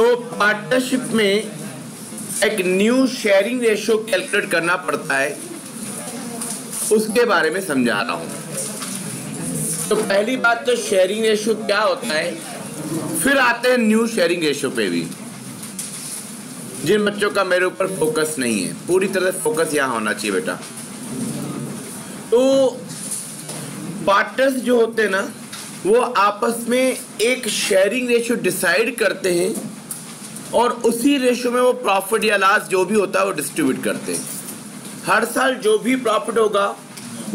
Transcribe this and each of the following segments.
तो पार्टनरशिप में एक न्यू शेयरिंग रेशियो कैलकुलेट करना पड़ता है उसके बारे में समझा रहा हूं तो पहली बात तो शेयरिंग रेशियो क्या होता है फिर आते हैं न्यू शेयरिंग रेशियो पे भी जिन बच्चों का मेरे ऊपर फोकस नहीं है पूरी तरह फोकस यहां होना चाहिए बेटा तो पार्टनर्स जो होते हैं ना वो आपस में एक शेयरिंग रेशियो डिसाइड करते हैं और उसी रेशो में वो प्रॉफिट या लॉस जो भी होता है वो डिस्ट्रीब्यूट करते हैं हर साल जो भी प्रॉफिट होगा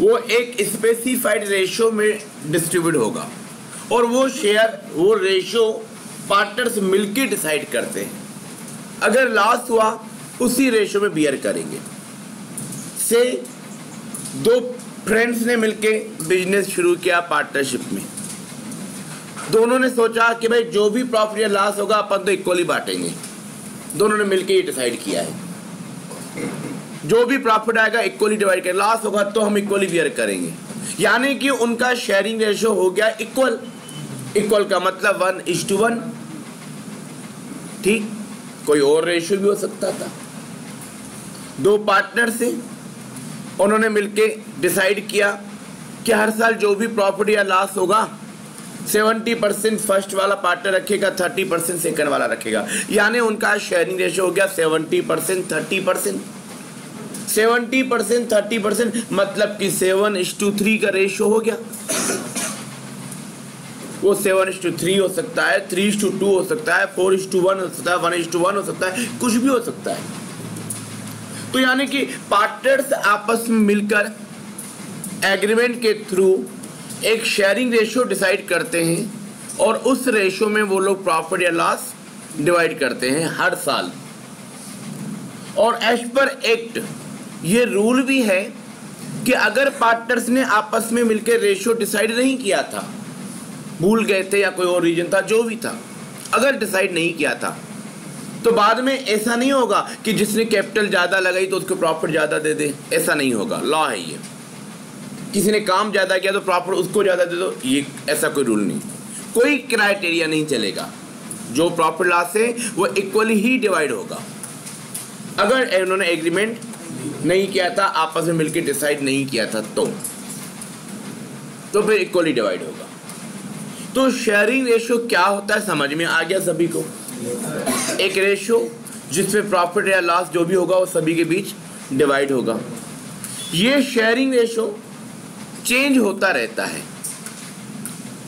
वो एक स्पेसिफाइड रेशो में डिस्ट्रीब्यूट होगा और वो शेयर वो रेशो पार्टनर्स मिलकर डिसाइड करते हैं अगर लॉस हुआ उसी रेशो में बियर करेंगे से दो फ्रेंड्स ने मिलके बिजनेस शुरू किया पार्टनरशिप में दोनों ने सोचा कि भाई जो भी प्रॉफिट या लॉस होगा अपन तो इक्वली बांटेंगे दोनों ने मिलकर ये डिसाइड किया है जो भी प्रॉफिट आएगा इक्वली डिवाइड करें लॉस होगा तो हम इक्वली बियर करेंगे यानी कि उनका शेयरिंग रेशियो हो गया इक्वल इक्वल का मतलब वन इज टू वन ठीक कोई और रेशियो भी हो सकता था दो पार्टनर से उन्होंने मिलके डिसाइड किया कि हर साल जो भी प्रॉफिट या लॉस होगा सेवेंटी परसेंट फर्स्ट वाला पार्टनर रखेगा थर्टी परसेंट सेकेंड वाला रखेगा यानी उनका शेयरिंग रेशियो हो गया seventy percent thirty percent seventy percent thirty percent मतलब कि सेवन इस टू थ्री का रेशियो हो गया वो सेवन इस टू थ्री हो सकता है थ्री इस टू टू हो सकता है फोर इस टू वन हो सकता है वन इस टू वन हो सकता है कुछ भी हो सकता है तो यानी कि पार्टनर्स आपस में मिलकर एग्रीमेंट के थ्रू एक शेयरिंग रेशियो डिसाइड करते हैं और उस रेशियो में वो लोग प्रॉफिट या लॉस डिवाइड करते हैं हर साल और एज पर एक्ट ये रूल भी है कि अगर पार्टनर्स ने आपस में मिलकर रेशियो डिसाइड नहीं किया था भूल गए थे या कोई और रीजन था जो भी था अगर डिसाइड नहीं किया था तो बाद में ऐसा नहीं होगा कि जिसने कैपिटल ज़्यादा लगाई तो उसको प्रॉफिट ज़्यादा दे दे ऐसा नहीं होगा लॉ है ये किसी ने काम ज़्यादा किया तो प्रॉपर उसको ज़्यादा दे दो ये ऐसा कोई रूल नहीं कोई क्राइटेरिया नहीं चलेगा जो प्रॉपर लॉस है वो इक्वली ही डिवाइड होगा अगर उन्होंने एग्रीमेंट नहीं किया था आपस में मिलकर डिसाइड नहीं किया था तो तो फिर इक्वली डिवाइड होगा तो शेयरिंग रेशियो क्या होता है समझ में आ गया सभी को एक रेशियो जिसमें प्रॉफिट या लॉस जो भी होगा वो सभी के बीच डिवाइड होगा ये शेयरिंग रेशियो चेंज होता रहता है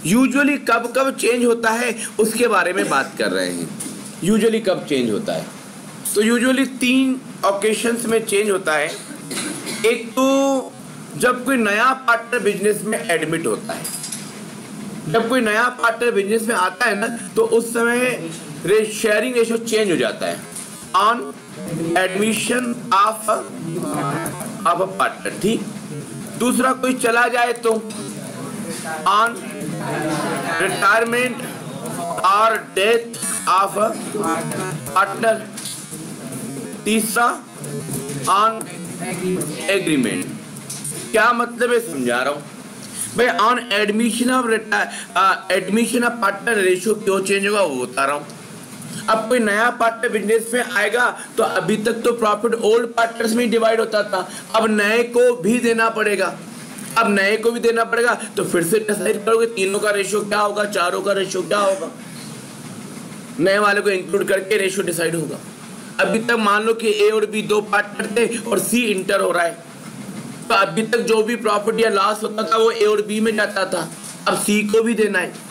यूजुअली कब कब चेंज होता है उसके बारे में बात कर रहे हैं यूजुअली कब चेंज होता है तो यूजुअली तीन ऑकेशंस में चेंज होता है एक तो जब कोई नया पार्टनर बिजनेस में एडमिट होता है जब कोई नया पार्टनर बिजनेस में आता है ना तो उस समय शेयरिंग रेशो चेंज हो जाता है on admission of of a partner ठीक दूसरा कोई चला जाए तो ऑन रिटायरमेंट और डेथ ऑफ पार्टनर तीसरा ऑन एग्रीमेंट क्या मतलब है समझा रहा हूँ भाई on admission of admission of partner ratio क्यों चेंज होगा वो बता रहा हूँ अब कोई नया पार्टनर बिजनेस में आएगा तो अभी तक तो प्रॉफिट ओल्ड पार्टनर्स में डिवाइड होता था अब नए को भी देना पड़ेगा अब नए को भी देना पड़ेगा तो फिर से डिसाइड करोगे तीनों का रेशियो क्या होगा चारों का रेशियो क्या होगा नए वाले को इंक्लूड करके रेशियो डिसाइड होगा अभी तक मान लो कि ए और बी दो पार्टनर थे और सी इंटर हो रहा है तो अभी तक जो भी प्रॉफिट या लॉस होता था वो ए और बी में जाता था अब सी को भी देना है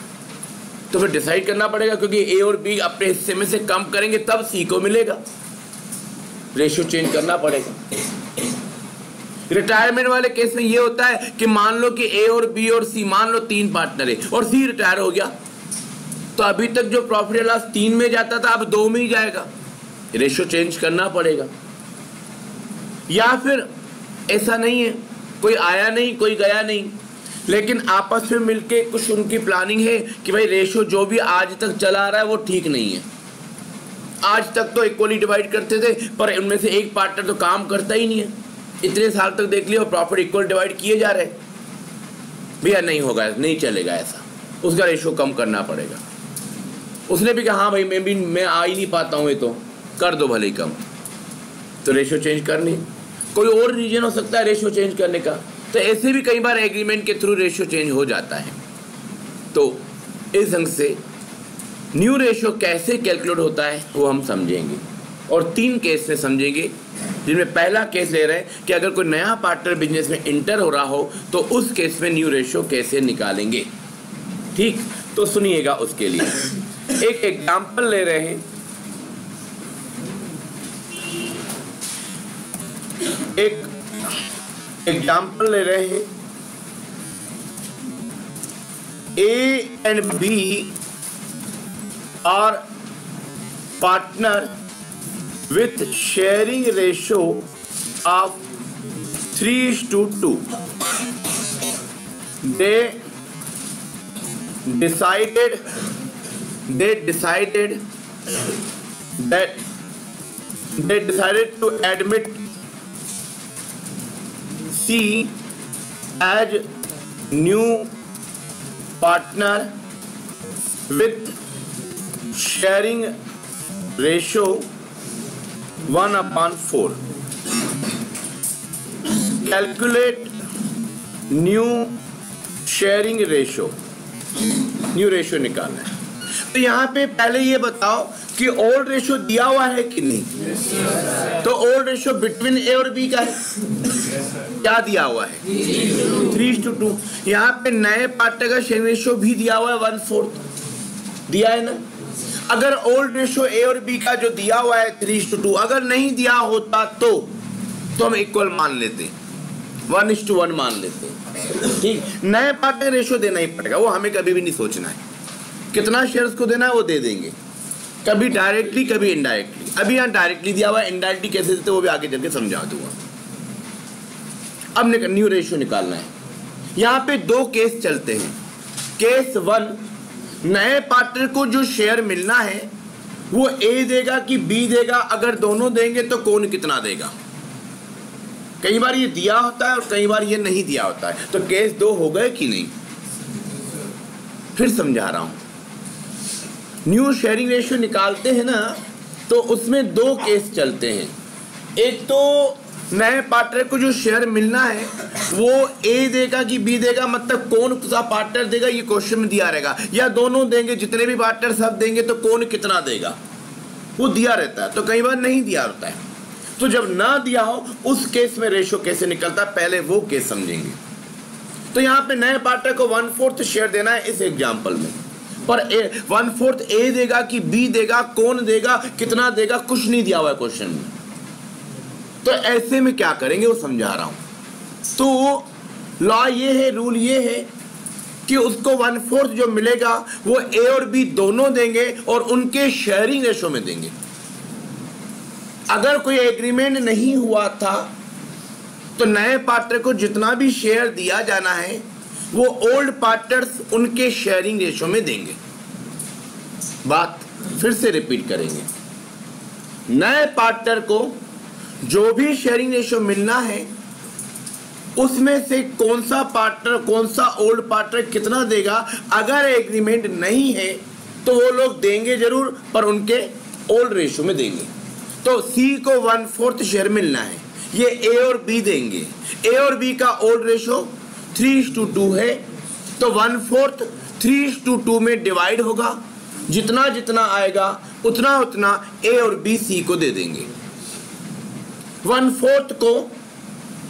तो फिर डिसाइड करना पड़ेगा क्योंकि ए और बी अपने हिस्से में से कम करेंगे तब सी को मिलेगा रेशियो चेंज करना पड़ेगा रिटायरमेंट वाले केस में ये होता है कि मान लो कि ए और बी और सी मान लो तीन पार्टनर है और सी रिटायर हो गया तो अभी तक जो प्रॉफिट लॉस तीन में जाता था अब दो में ही जाएगा रेशियो चेंज करना पड़ेगा या फिर ऐसा नहीं है कोई आया नहीं कोई गया नहीं लेकिन आपस में मिलके कुछ उनकी प्लानिंग है कि भाई रेशो जो भी आज तक चला आ रहा है वो ठीक नहीं है आज तक तो इक्वली डिवाइड करते थे पर उनमें से एक पार्टनर तो काम करता ही नहीं है इतने साल तक देख लिया और प्रॉफिट इक्वल डिवाइड किए जा रहे भैया नहीं होगा नहीं चलेगा ऐसा उसका रेशो कम करना पड़ेगा उसने भी कहा हाँ भाई मैं भी मैं आ ही नहीं पाता हूँ ये तो कर दो भले ही कम तो रेशो चेंज करनी कोई और रीजन हो सकता है रेशो चेंज करने का तो ऐसे भी कई बार एग्रीमेंट के थ्रू रेशियो चेंज हो जाता है तो इस ढंग से न्यू रेशियो कैसे कैलकुलेट होता है वो हम समझेंगे और तीन केस में समझेंगे जिनमें पहला केस ले रहे हैं कि अगर कोई नया पार्टनर बिजनेस में इंटर हो रहा हो तो उस केस में न्यू रेशियो कैसे निकालेंगे ठीक तो सुनिएगा उसके लिए एक एग्जाम्पल ले रहे हैं एक एग्जाम्पल ले रहे हैं A and B are partner with sharing ratio of three two two they decided they decided that they decided to admit C as new partner with sharing ratio one upon four calculate new sharing ratio new ratio निकालना है तो यहां पे पहले ये बताओ कि old ratio दिया हुआ है कि नहीं तो ओल्ड रेशियो बिटवीन ए और बी का है क्या दिया हुआ है थ्री टू टू यहाँ पे नए पार्ट का शेयर रेशियो भी दिया हुआ है वन फोर्थ दिया है ना अगर ओल्ड रेशियो ए और बी का जो दिया हुआ है थ्री टू टू अगर नहीं दिया होता तो तो हम इक्वल मान लेते वन इज टू वन मान लेते ठीक नए पार्ट का रेशियो देना ही पड़ेगा वो हमें कभी भी नहीं सोचना है कितना शेयर्स को देना है वो दे देंगे कभी डायरेक्टली कभी इनडायरेक्टली अभी यहां डायरेक्टली दिया हुआ इनडायरेक्टली कैसे देते वो भी आगे चल के समझा दूंगा अब न्यू रेशियो निकालना है यहां पे दो केस चलते हैं केस वन नए पार्टनर को जो शेयर मिलना है वो ए देगा कि बी देगा अगर दोनों देंगे तो कौन कितना देगा कई बार ये दिया होता है और कई बार ये नहीं दिया होता है तो केस दो हो गए कि नहीं फिर समझा रहा हूं न्यू शेयरिंग रेशियो निकालते हैं ना तो उसमें दो केस चलते हैं एक तो नए पार्टनर को जो शेयर मिलना है वो ए देगा कि बी देगा मतलब कौन सा पार्टनर देगा ये क्वेश्चन में दिया रहेगा या दोनों देंगे जितने भी पार्टनर सब देंगे तो कौन कितना देगा वो दिया रहता है तो कई बार नहीं दिया होता है तो जब ना दिया हो उस केस में रेशो कैसे निकलता है पहले वो केस समझेंगे तो यहाँ पे नए पार्टनर को वन फोर्थ शेयर देना है इस एग्जाम्पल में पर ए वन फोर्थ ए देगा कि बी देगा कौन देगा कितना देगा कुछ नहीं दिया हुआ है क्वेश्चन में तो ऐसे में क्या करेंगे वो समझा रहा हूं तो लॉ ये है रूल ये है कि उसको वन फोर्थ जो मिलेगा वो ए और बी दोनों देंगे और उनके शेयरिंग रेशो में देंगे अगर कोई एग्रीमेंट नहीं हुआ था तो नए पात्र को जितना भी शेयर दिया जाना है वो ओल्ड पार्टनर्स उनके शेयरिंग रेशो में देंगे बात फिर से रिपीट करेंगे नए पार्टनर को जो भी शेयरिंग रेशो मिलना है उसमें से कौन सा पार्टनर कौन सा ओल्ड पार्टनर कितना देगा अगर एग्रीमेंट नहीं है तो वो लोग देंगे जरूर पर उनके ओल्ड रेशो में देंगे तो सी को वन फोर्थ शेयर मिलना है ये ए और बी देंगे ए और बी का old ratio three two two है तो one fourth three two two में डिवाइड होगा जितना जितना आएगा उतना उतना ए और बी सी को दे देंगे वन फोर्थ को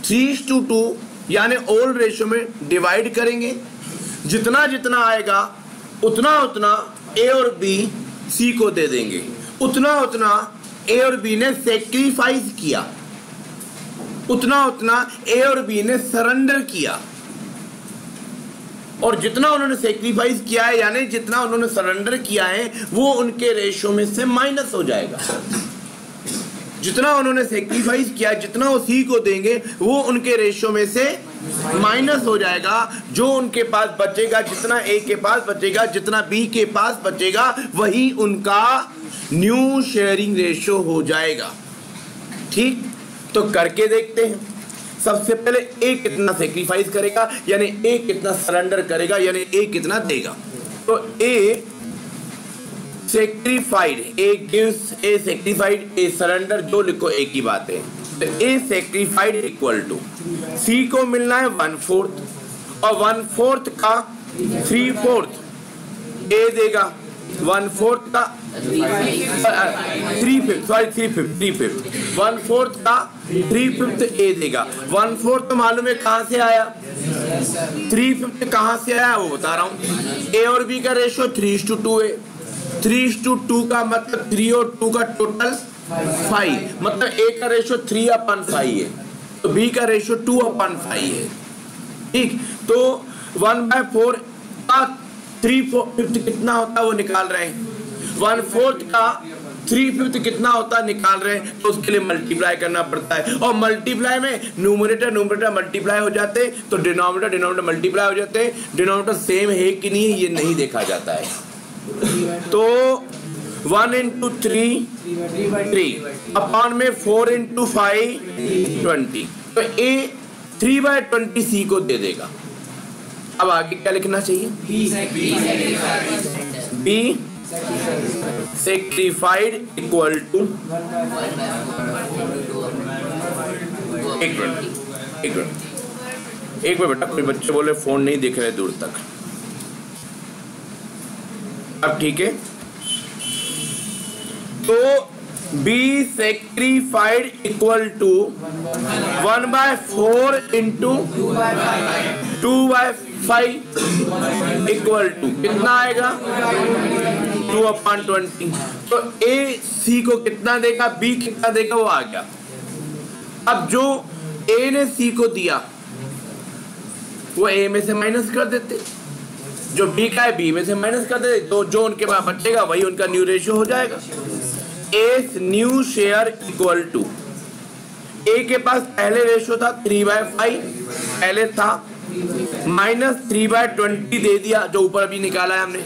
थ्री टू टू यानी ओल्ड रेशो में डिवाइड करेंगे जितना जितना आएगा उतना उतना ए और बी सी को दे देंगे उतना उतना ए और बी ने सेक्रीफाइस किया उतना उतना ए और बी ने सरेंडर किया और जितना उन्होंने सेक्रीफाइस किया है यानी जितना उन्होंने सरेंडर किया है वो उनके रेशो में से माइनस हो जाएगा जितना उन्होंने सेक्रीफाइस किया जितना वो सी को देंगे वो उनके रेशो में से माइनस हो जाएगा जो उनके पास बचेगा जितना ए के पास बचेगा जितना बी के पास बचेगा वही उनका न्यू शेयरिंग रेशो हो जाएगा ठीक तो करके देखते हैं सबसे पहले ए कितना सेक्रीफाइस करेगा यानी ए कितना सरेंडर करेगा यानी ए कितना देगा तो A sacrificed A gives A sacrificed A surrender जो लिखो एक ही बात है तो A sacrificed equal to C को मिलना है वन फोर्थ और वन फोर्थ का थ्री फोर्थ ए देगा वन फोर्थ का three fifth sorry three fifth three fifth one fourth का थ्री फिफ्थ ए देगा वन फोर्थ तो मालूम है से आया थ्री फिफ्थ से आया वो बता रहा हूं ए और बी का ratio three two two three two two का मतलब थ्री और टू का टोटल फाइव मतलब ए का रेशियो थ्री अपन फाइव है तो बी का रेशियो टू अपन फाइव है ठीक तो वन बाय फोर का थ्री फोर फिफ्थ कितना होता है वो निकाल रहे हैं वन फोर्थ का थ्री फिफ्थ कितना होता है निकाल रहे हैं तो उसके लिए मल्टीप्लाई करना पड़ता है और मल्टीप्लाई में न्यूमरेटर न्यूमरेटर मल्टीप्लाई हो जाते तो डिनोमिनेटर डिनोमिनेटर मल्टीप्लाई हो जाते डिनोमिनेटर सेम है कि नहीं ये नहीं देखा जाता है तो one into three three upon में फोर इंटू फाइव ट्वेंटी तो A three by twenty C को दे देगा अब आगे क्या लिखना चाहिए बी सेक्रीफाइड इक्वल टू एक मिनट एक मिनट एक मिनट बेटा कोई बच्चे बोले फोन नहीं दिख रहे दूर तक अब ठीक है तो B sacrificed equal to one by four into two by five equal to कितना आएगा टू अपॉन ट्वेंटी तो ए सी को कितना देगा बी कितना देगा वो आ गया अब जो ए ने सी को दिया वो ए में से माइनस कर देते जो बी का है बी में से माइनस कर देते तो जो उनके पास बचेगा वही उनका न्यू रेशियो हो जाएगा A new share equal to A के पास पहले रेशियो था थ्री बाय फाइव पहले था माइनस थ्री बाय ट्वेंटी दे दिया जो ऊपर अभी निकाला है हमने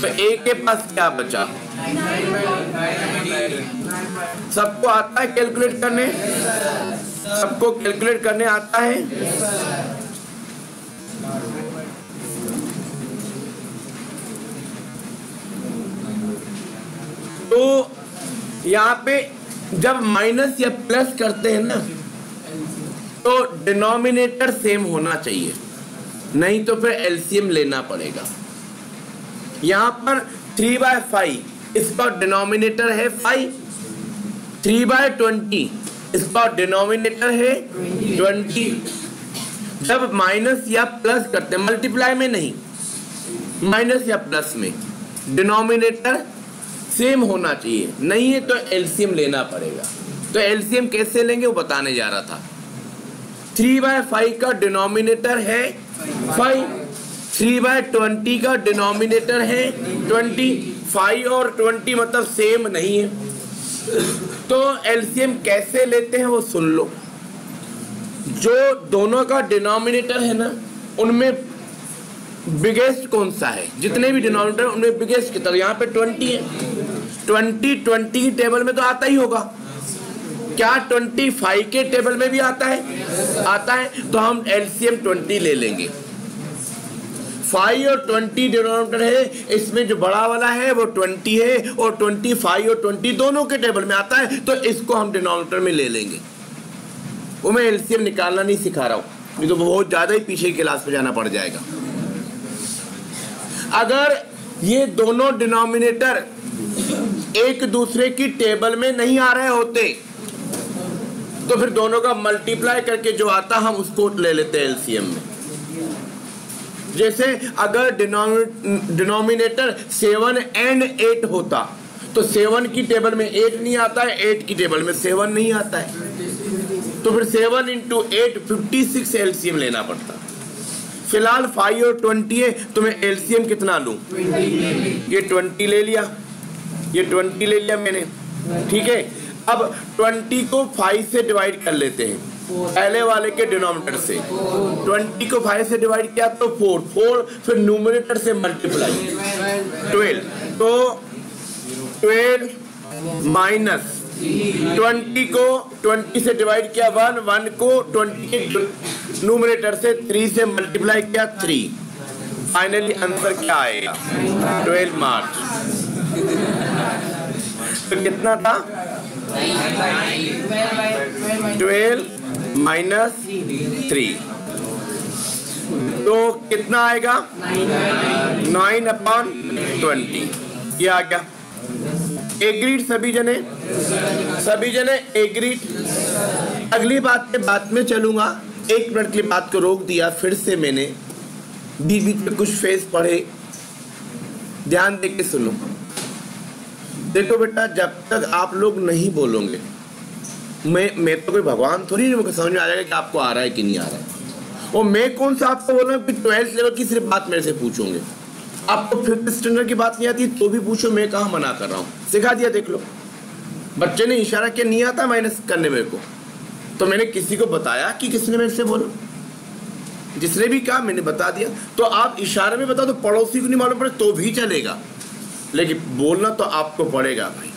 तो ए के पास क्या बचा सबको आता है कैलकुलेट करने सबको कैलकुलेट करने आता है तो यहाँ पे जब माइनस या प्लस करते हैं ना तो डिनोमिनेटर सेम होना चाहिए नहीं तो फिर एलसीएम लेना पड़ेगा यहां पर थ्री बाय फाइव इसका डिनोमिनेटर है फाइव थ्री बाय ट्वेंटी इसका डिनोमिनेटर है ट्वेंटी जब माइनस या प्लस करते मल्टीप्लाई में नहीं माइनस या प्लस में डिनोमिनेटर सेम होना चाहिए नहीं है तो एलसीएम लेना पड़ेगा तो एलसीएम कैसे लेंगे वो बताने जा रहा था थ्री बाय फाइव का डिनोमिनेटर है फाइव थ्री बाय ट्वेंटी का डिनोमिनेटर है ट्वेंटी फाइव और ट्वेंटी मतलब सेम नहीं है तो एलसीएम कैसे लेते हैं वो सुन लो जो दोनों का डिनोमिनेटर है ना उनमें बिगेस्ट कौन सा है जितने भी डिनोमिनेटर उनमें बिगेस्ट कितना यहाँ पे ट्वेंटी है ट्वेंटी ट्वेंटी की टेबल में तो आता ही होगा क्या 25 के टेबल में भी आता है आता है तो हम एलसीएम 20 ले लेंगे फाइव और ट्वेंटी डिनोमीटर है इसमें जो बड़ा वाला है वो ट्वेंटी है और ट्वेंटी फाइव और ट्वेंटी दोनों के टेबल में आता है तो इसको हम डिनोमिनेटर में ले लेंगे वो मैं एलसीएम निकालना नहीं सिखा रहा हूँ तो बहुत ज़्यादा ही पीछे क्लास में जाना पड़ जाएगा अगर ये दोनों डिनोमिनेटर एक दूसरे की टेबल में नहीं आ रहे होते तो फिर दोनों का मल्टीप्लाई करके जो आता हम उसको ले लेते हैं एलसीएम में जैसे अगर डिनोमिनेटर सेवन एंड एट होता तो सेवन की टेबल में एट नहीं आता है एट की टेबल में सेवन नहीं आता है तो फिर seven into eight fifty six LCM लेना पड़ता फिलहाल फाइव और ट्वेंटी है तो मैं एलसीएम कितना लू ये ट्वेंटी ले लिया ये ट्वेंटी ले लिया मैंने ठीक है अब 20 को 5 से डिवाइड कर लेते हैं पहले वाले के डिनोमिनेटर से 20 को 5 से डिवाइड किया तो 4 4 फिर न्यूमिनेटर से मल्टीप्लाई 12 तो 12 माइनस ट्वेंटी को ट्वेंटी से डिवाइड किया वन वन को ट्वेंटी के से थ्री से मल्टीप्लाई किया थ्री फाइनली आंसर क्या आएगा ट्वेल्व मार्च तो कितना था ट्वेल्व माइनस थ्री तो कितना आएगा नाइन अपॉन ट्वेंटी ये आ गया एग्रीड सभी जने सभी जने एग्रीड अगली बात के बाद में चलूंगा एक मिनट के लिए बात को रोक दिया फिर से मैंने बीच बीच में कुछ फेज पढ़े ध्यान दे के सुनो देखो बेटा जब तक आप लोग नहीं बोलोगे मैं मैं तो कोई भगवान थोड़ी नहीं समझ में आ जाएगा कि आपको आ रहा है कि नहीं आ रहा है और मैं कौन सा आपको बोल रहा हूँ ट्वेल्थ लेवल की सिर्फ बात मेरे से पूछोगे आपको फिफ्थ स्टैंडर्ड की बात नहीं आती तो भी पूछो मैं कहाँ मना कर रहा हूँ सिखा दिया देख लो बच्चे ने इशारा किया नहीं आता माइनस करने मेरे को तो मैंने किसी को बताया कि किसने मेरे से बोला जिसने भी कहा मैंने बता दिया तो आप इशारे में बताओ तो पड़ोसी को नहीं मालूम पड़े तो भी चलेगा लेकिन बोलना तो आपको पड़ेगा भाई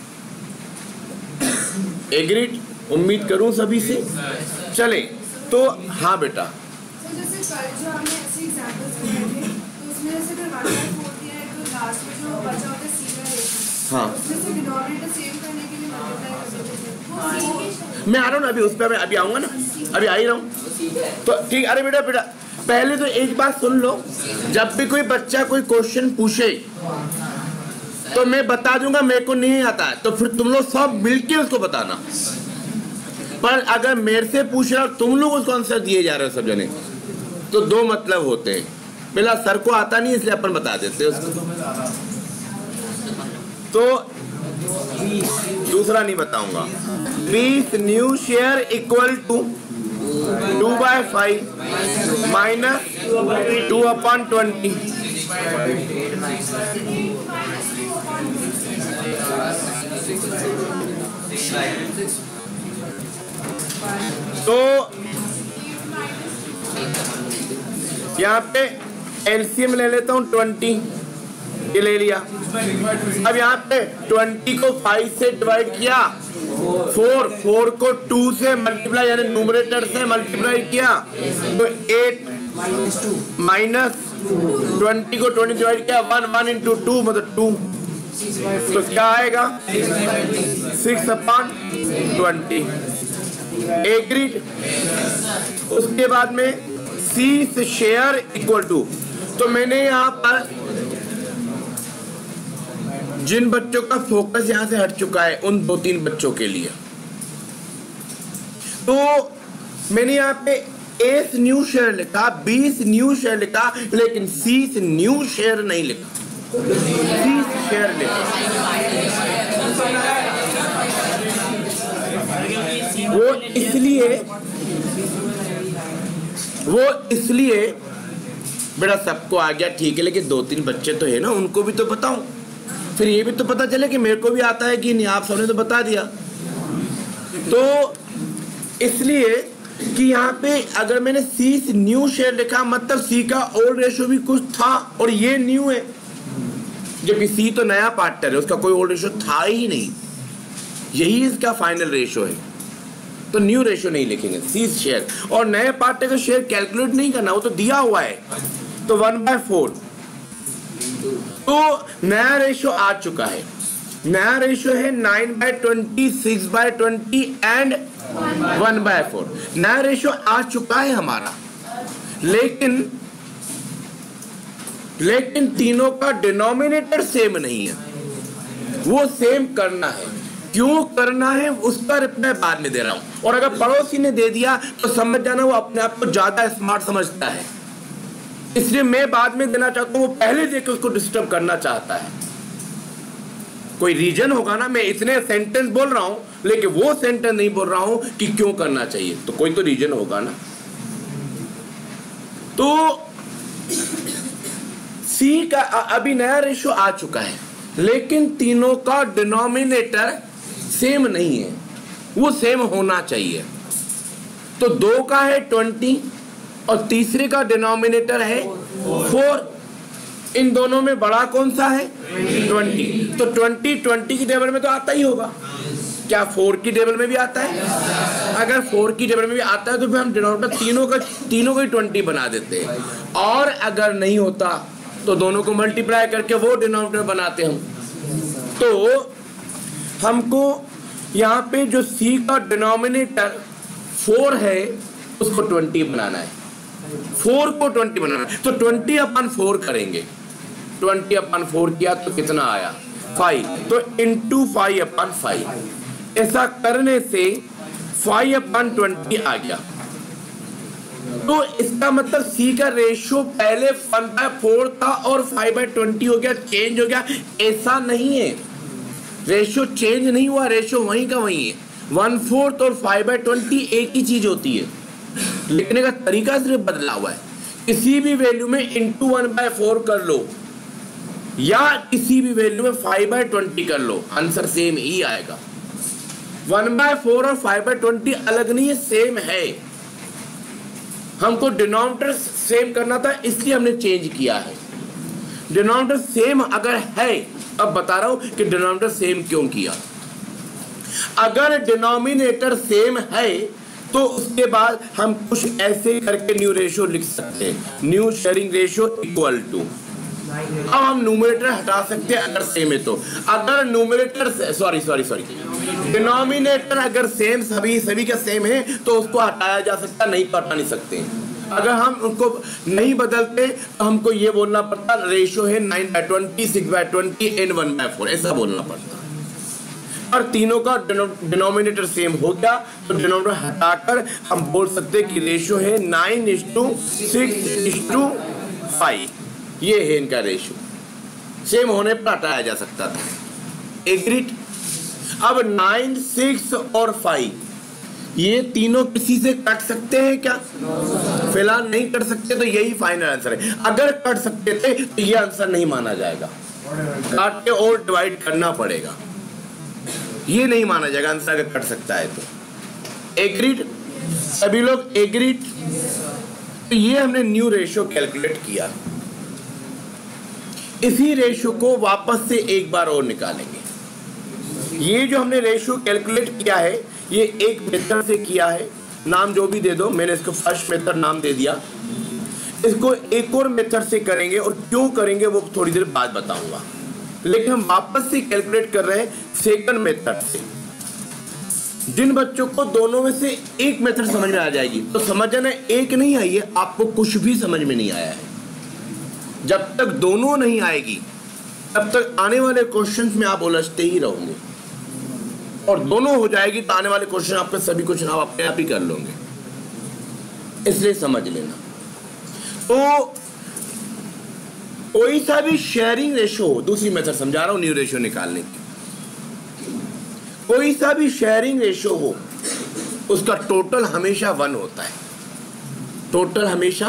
एग्रीड उम्मीद करूं सभी से चले तो हाँ बेटा तो तो हाँ, हाँ। मैं आ रहा हूँ ना अभी उस पर मैं अभी आऊँगा ना अभी आ ही रहा हूँ तो ठीक अरे बेटा बेटा पहले तो एक बात सुन लो जब भी कोई बच्चा कोई क्वेश्चन पूछे तो मैं बता दूंगा मेरे को नहीं आता है तो फिर तुम लोग सब मिलके उसको बताना पर अगर मेरे से पूछ रहा तुम लोग उसको आंसर दिए जा रहे हो सब जने तो दो मतलब होते हैं पहला सर को आता नहीं इसलिए अपन बता देते उसको तो दूसरा नहीं बताऊंगा बीस new share equal to two by five minus two upon twenty तो यहाँ पे एलसीएम ले लेता हूँ ट्वेंटी ये ले लिया अब यहाँ पे ट्वेंटी को फाइव से डिवाइड किया फोर फोर को टू से मल्टीप्लाई यानी न्यूमरेटर से मल्टीप्लाई किया तो एट माइनस ट्वेंटी को ट्वेंटी डिवाइड किया वन वन इंटू टू मतलब टू तो क्या आएगा सिक्स अपॉन ट्वेंटी एग्रीड उसके बाद में सी शेयर इक्वल टू तो मैंने यहां पर जिन बच्चों का फोकस यहां से हट चुका है उन दो तीन बच्चों के लिए तो मैंने यहां पे एस न्यू शेयर लिखा बीस न्यू शेयर लिखा लेकिन सीस न्यू शेयर नहीं लिखा सीस शेयर लिखा वो इसलिए वो इसलिए बेटा सबको आ गया ठीक है लेकिन दो तीन बच्चे तो है ना उनको भी तो बताऊं फिर ये भी तो पता चले कि मेरे को भी आता है कि नहीं आप सबने तो बता दिया तो इसलिए कि यहाँ पे अगर मैंने से न्यू शेयर लिखा मतलब सी का ओल्ड रेशो भी कुछ था और ये न्यू है जबकि सी तो नया पार्टनर है उसका कोई ओल्ड रेशो था ही नहीं यही इसका फाइनल रेशो है तो न्यू रेशो नहीं लिखेंगे सी शेयर और नए पार्टनर का शेयर कैलकुलेट नहीं करना वो तो दिया हुआ है तो वन बाय फोर तो नया रेशो आ चुका है नया रेशो है nine by twenty six by twenty and one by four नया रेशियो आ चुका है हमारा लेकिन लेकिन तीनों का डिनोमिनेटर सेम नहीं है वो सेम करना है क्यों करना है उस पर मैं बाद में दे रहा हूं और अगर पड़ोसी ने दे दिया तो समझ जाना वो अपने आप को ज्यादा स्मार्ट समझता है इसलिए मैं बाद में देना चाहता हूँ वो पहले देकर उसको डिस्टर्ब करना चाहता है कोई रीजन होगा ना मैं इतने सेंटेंस बोल रहा हूं लेकिन वो सेंटेंस नहीं बोल रहा हूं कि क्यों करना चाहिए तो कोई तो रीजन होगा ना तो सी का अभी नया रेशियो आ चुका है लेकिन तीनों का डिनोमिनेटर सेम नहीं है वो सेम होना चाहिए तो दो का है ट्वेंटी और तीसरे का डिनोमिनेटर है फोर इन दोनों में बड़ा कौन सा है ट्वेंटी तो ट्वेंटी ट्वेंटी की टेबल में तो आता ही होगा क्या फोर की टेबल में भी आता है अगर फोर की टेबल में भी आता है तो फिर हम डिनोमिनेटर तीनों का तीनों को ही ट्वेंटी बना देते हैं और अगर नहीं होता तो दोनों को मल्टीप्लाई करके वो डिनोमिनेटर बनाते हम तो हमको यहाँ पे जो सी का डिनोमिनेटर फोर है उसको ट्वेंटी बनाना है फोर को ट्वेंटी बनाना तो ट्वेंटी अपन फोर करेंगे ट्वेंटी अपन फोर किया तो कितना आया फाइव तो इंटू फाइव अपन फाइव ऐसा करने से फाइव अपन ट्वेंटी आ गया तो इसका मतलब सी का रेशियो पहले वन बाय फोर था और फाइव बाय ट्वेंटी हो गया चेंज हो गया ऐसा नहीं है रेशियो चेंज नहीं हुआ रेशियो वहीं का वहीं है वन फोर्थ और फाइव बाय ट्वेंटी एक ही चीज होती है लिखने का तरीका सिर्फ बदला हुआ है किसी भी वैल्यू में इंटू वन बाय फोर कर लो या किसी भी वैल्यू में फाइव बाय ट्वेंटी कर लो आंसर सेम ही आएगा वन बाय फोर और फाइव बाय ट्वेंटी अलग नहीं है सेम है हमको डिनोमिनेटर सेम करना था इसलिए हमने चेंज किया है डिनोमिनेटर सेम अगर है अब बता रहा हूं कि डिनोमिनेटर सेम क्यों किया अगर डिनोमिनेटर सेम है तो उसके बाद हम कुछ ऐसे करके न्यू रेशियो लिख सकते हैं new sharing ratio equal to अब हम न्यूमिनेटर हटा सकते हैं अगर सेम है तो अगर numerator sorry sorry sorry denominator अगर सेम सभी सभी का सेम है तो उसको हटाया जा सकता नहीं तो नहीं सकते अगर हम उनको नहीं बदलते तो हमको ये बोलना पड़ता रेशियो है nine by twenty six by twenty and one by four ऐसा बोलना पड़ता और तीनों का डिनोमिनेटर सेम हो गया तो डिनोमिनेटर हटाकर हम बोल सकते कि रेशियो है nine is to six is to five ये है इनका रेशियो सेम होने पर हटाया जा सकता था एग्रीड अब नाइन सिक्स और फाइव ये तीनों किसी से कट सकते हैं क्या फिलहाल नहीं कर सकते तो यही फाइनल आंसर है अगर कट सकते थे तो ये आंसर नहीं माना जाएगा काट के और डिवाइड करना पड़ेगा ये नहीं माना जाएगा आंसर अगर कट सकता है तो एग्रीड सभी लोग एग्रीड तो ये हमने न्यू रेशियो कैलकुलेट किया इसी रेशियो को वापस से एक बार और निकालेंगे ये जो हमने रेशियो कैलकुलेट किया है ये एक मेथड से किया है नाम जो भी दे दो मैंने इसको फर्स्ट मेथड नाम दे दिया इसको एक और मेथड से करेंगे और क्यों करेंगे वो थोड़ी देर बाद बताऊंगा लेकिन हम वापस से कैलकुलेट कर रहे हैं सेकंड मेथड से जिन बच्चों को दोनों में से एक मेथड समझ में आ जाएगी तो समझ जाना एक नहीं आई है आपको कुछ भी समझ में नहीं आया है जब तक दोनों नहीं आएगी तब तक आने वाले क्वेश्चन में आप उलझते ही रहोगे और दोनों हो जाएगी तो आने वाले क्वेश्चन आपके सभी क्वेश्चन आप अपने आप ही कर लोगे इसलिए समझ लेना तो कोई सा भी शेयरिंग रेशो दूसरी मेथड समझा रहा हूं न्यू रेशो निकालने की कोई सा भी शेयरिंग रेशो हो उसका टोटल हमेशा वन होता है टोटल हमेशा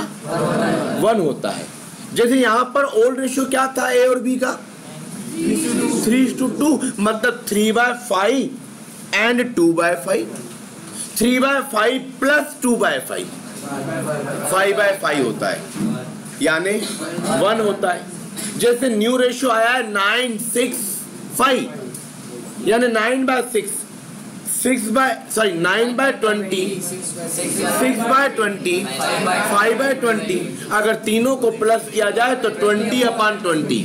वन होता है जैसे यहां पर ओल्ड रेशो क्या था ए और बी का थ्री टू टू मतलब three by five and two by five three by five plus two by five five by five होता है यानी वन होता है जैसे न्यू रेशियो आया है नाइन सिक्स फाइव यानी nine by six six by sorry nine by twenty six by twenty five by twenty अगर तीनों को प्लस किया जाए तो ट्वेंटी अपॉन ट्वेंटी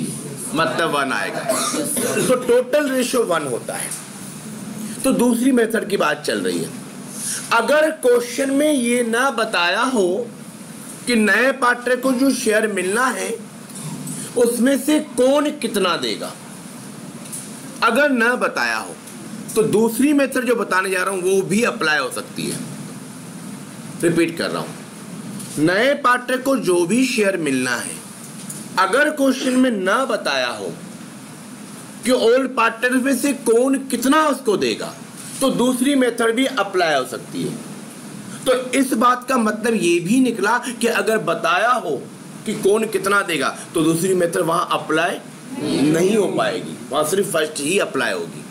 मतलब वन आएगा तो टोटल रेशियो वन होता है तो दूसरी मेथड की बात चल रही है अगर क्वेश्चन में ये ना बताया हो कि नए पार्टनर को जो शेयर मिलना है उसमें से कौन कितना देगा अगर न बताया हो तो दूसरी मेथड जो बताने जा रहा हूं वो भी अप्लाई हो सकती है रिपीट कर रहा हूं नए पार्टनर को जो भी शेयर मिलना है अगर क्वेश्चन में न बताया हो कि ओल्ड पार्टनर में से कौन कितना उसको देगा तो दूसरी मेथड भी अप्लाई हो सकती है तो इस बात का मतलब ये भी निकला कि अगर बताया हो कि कौन कितना देगा तो दूसरी मेथड वहां अप्लाई नहीं, हो पाएगी वहां सिर्फ फर्स्ट ही अप्लाई होगी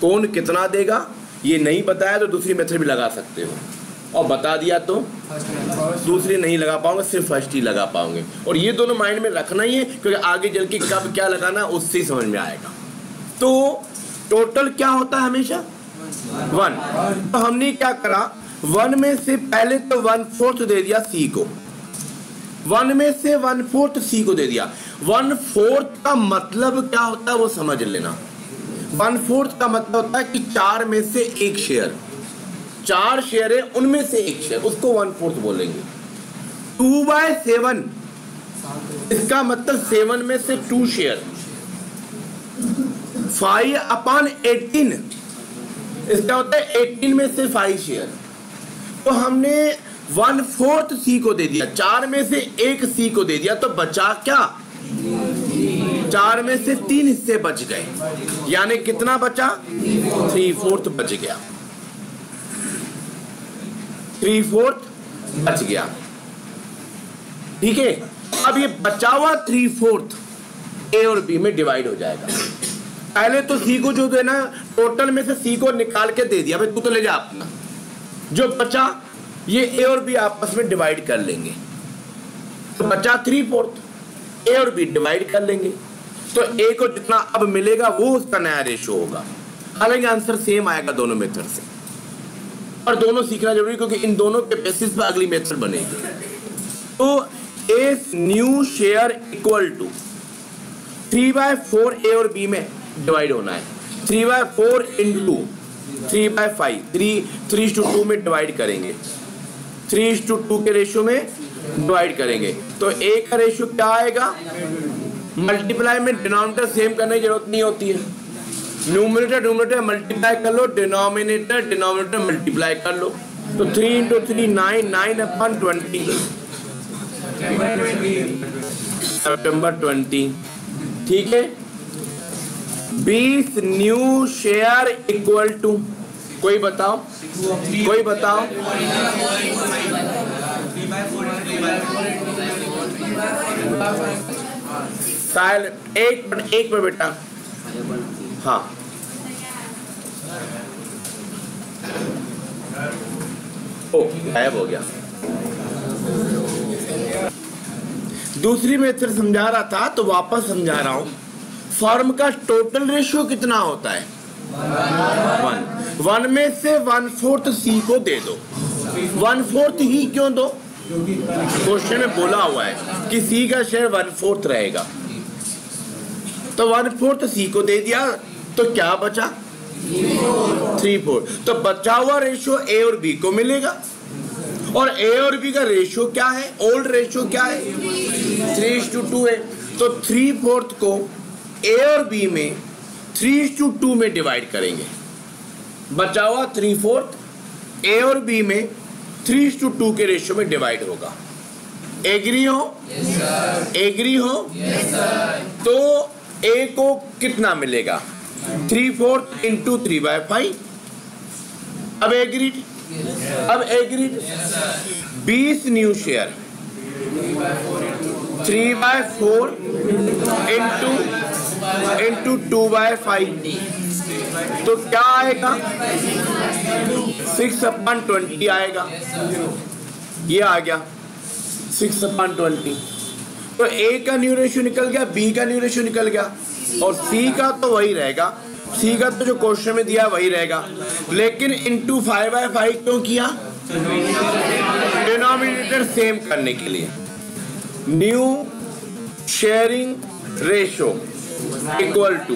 कौन कितना देगा ये नहीं बताया तो दूसरी मेथड भी लगा सकते हो और बता दिया तो दूसरी नहीं लगा पाओगे सिर्फ फर्स्ट ही लगा पाओगे और ये दोनों माइंड में रखना ही है क्योंकि आगे चल के कब क्या लगाना उससे समझ में आएगा तो टोटल क्या होता है हमेशा वन तो हमने क्या करा वन में से पहले तो वन फोर्थ दे दिया सी को वन में से वन फोर्थ सी को दे दिया वन फोर्थ का मतलब क्या होता है वो समझ लेना वन फोर्थ का मतलब होता है कि चार में से एक शेयर चार शेयर है उनमें से एक शेयर उसको वन फोर्थ बोलेंगे टू बाय सेवन इसका मतलब सेवन में से two share five upon eighteen इसका होता है एटीन में से फाइव शेयर तो हमने वन फोर्थ सी को दे दिया चार में से एक सी को दे दिया तो बचा क्या चार में से तीन हिस्से बच गए यानी कितना बचा थ्री फोर्थ बच गया थ्री फोर्थ बच गया ठीक है अब ये बचा हुआ थ्री फोर्थ ए और बी में डिवाइड हो जाएगा पहले तो सी को जो देना टोटल में से सी को निकाल के दे दिया भाई तू तो ले जा अपना जो बचा ये ए और बी आपस में डिवाइड कर लेंगे तो बचा थ्री फोर्थ ए और बी डिवाइड कर लेंगे तो ए को जितना अब मिलेगा वो उसका नया रेशो होगा हालांकि आंसर सेम आएगा दोनों मेथड से और दोनों सीखना जरूरी क्योंकि इन दोनों के बेसिस पर अगली मेथड बनेगी तो A new share equal to three by four A और बी में डिवाइड होना है three by four into three by five three three two two में डिवाइड करेंगे थ्री टू टू के रेशियो में डिवाइड करेंगे तो ए का रेशियो क्या आएगा मल्टीप्लाई में डिनोमिनेटर सेम करने की जरूरत नहीं होती है न्यूमिनेटर न्यूमिनेटर मल्टीप्लाई कर लो डिनोमिनेटर डिनोमिनेटर मल्टीप्लाई कर लो तो three into three nine nine upon twenty September twenty ठीक है बीस न्यू शेयर इक्वल टू कोई बताओ कोई बताओ साहिल एक मिनट एक मिनट बेटा हाँ ओ गायब हो गया दूसरी में फिर समझा रहा था तो वापस समझा रहा हूं फॉर्म का टोटल रेशियो कितना होता है वन वन में से वन फोर्थ सी को दे दो वन फोर्थ ही क्यों दो क्वेश्चन में बोला हुआ है कि सी का शेयर वन फोर्थ रहेगा तो वन फोर्थ सी को दे दिया तो क्या बचा थ्री फोर्थ तो बचा हुआ रेशियो ए और बी को मिलेगा और ए और बी का रेशियो क्या है ओल्ड रेशियो क्या है थ्री टू टू है तो थ्री फोर्थ को ए और बी में थ्री टू टू में डिवाइड करेंगे बचा हुआ थ्री फोर्थ ए और बी में थ्री टू टू के रेशियो में डिवाइड होगा एग्री हो yes, एग्री हो yes, तो ए को कितना मिलेगा three fourth into three by five अब एग्रीड yes, अब एग्रीड बीस new share three by four into into two by five तो क्या आएगा सिक्स अपन ट्वेंटी आएगा ये आ गया सिक्स अपन ट्वेंटी तो ए का न्यू रेशियो निकल गया बी का न्यू रेशियो निकल गया और सी का तो वही रहेगा सी का तो जो क्वेश्चन में दिया वही रहेगा लेकिन इंटू फाइव बाय फाइव क्यों किया डिनोमिनेटर सेम करने के लिए new sharing ratio equal to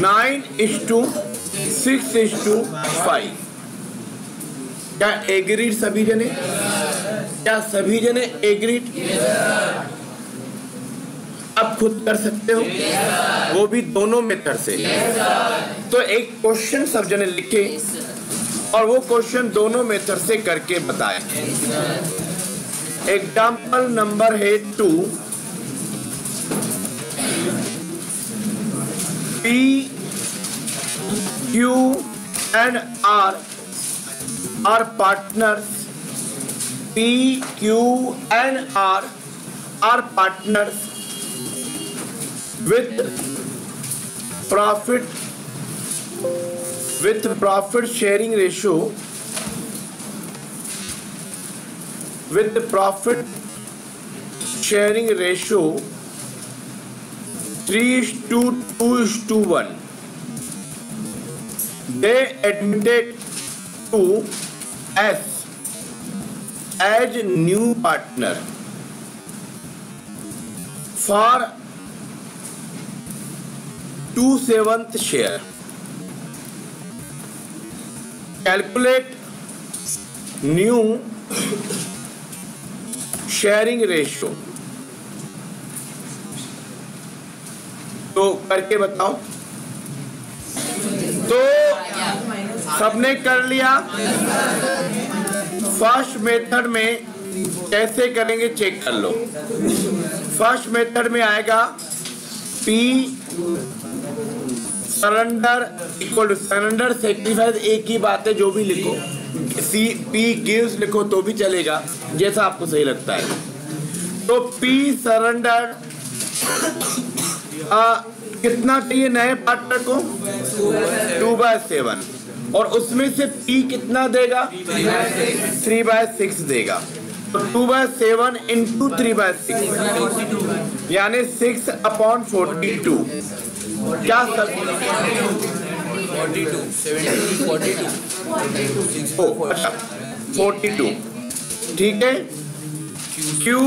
nine is to six is to five क्या एग्रीड सभी जने क्या सभी जने एग्रीड आप खुद कर सकते हो वो भी दोनों मेथड से तो एक क्वेश्चन सब जने लिखे और वो क्वेश्चन दोनों मेथड से करके बताए एग्जाम्पल नंबर है two P Q and R are partners P Q and R are partners with profit with profit sharing ratio with the profit sharing ratio 3 is to 2 is to 1. They admitted to S as new partner for two seventh share. Calculate new sharing ratio तो करके बताओ तो सबने कर लिया first method में कैसे करेंगे चेक कर लो फर्स्ट मेथड में आएगा P surrender equal to surrender sacrifice एक ही बात है जो भी लिखो सी पी गिव्स लिखो तो भी चलेगा जैसा आपको सही लगता है तो पी सरेंडर कितना चाहिए नए पार्टनर को टू बाय सेवन और उसमें से पी कितना देगा थ्री बाय सिक्स देगा तो two by seven into three by six यानी सिक्स अपॉन फोर्टी टू क्या sir forty two seventy forty two forty oh, अच्छा। टू ठीक है Q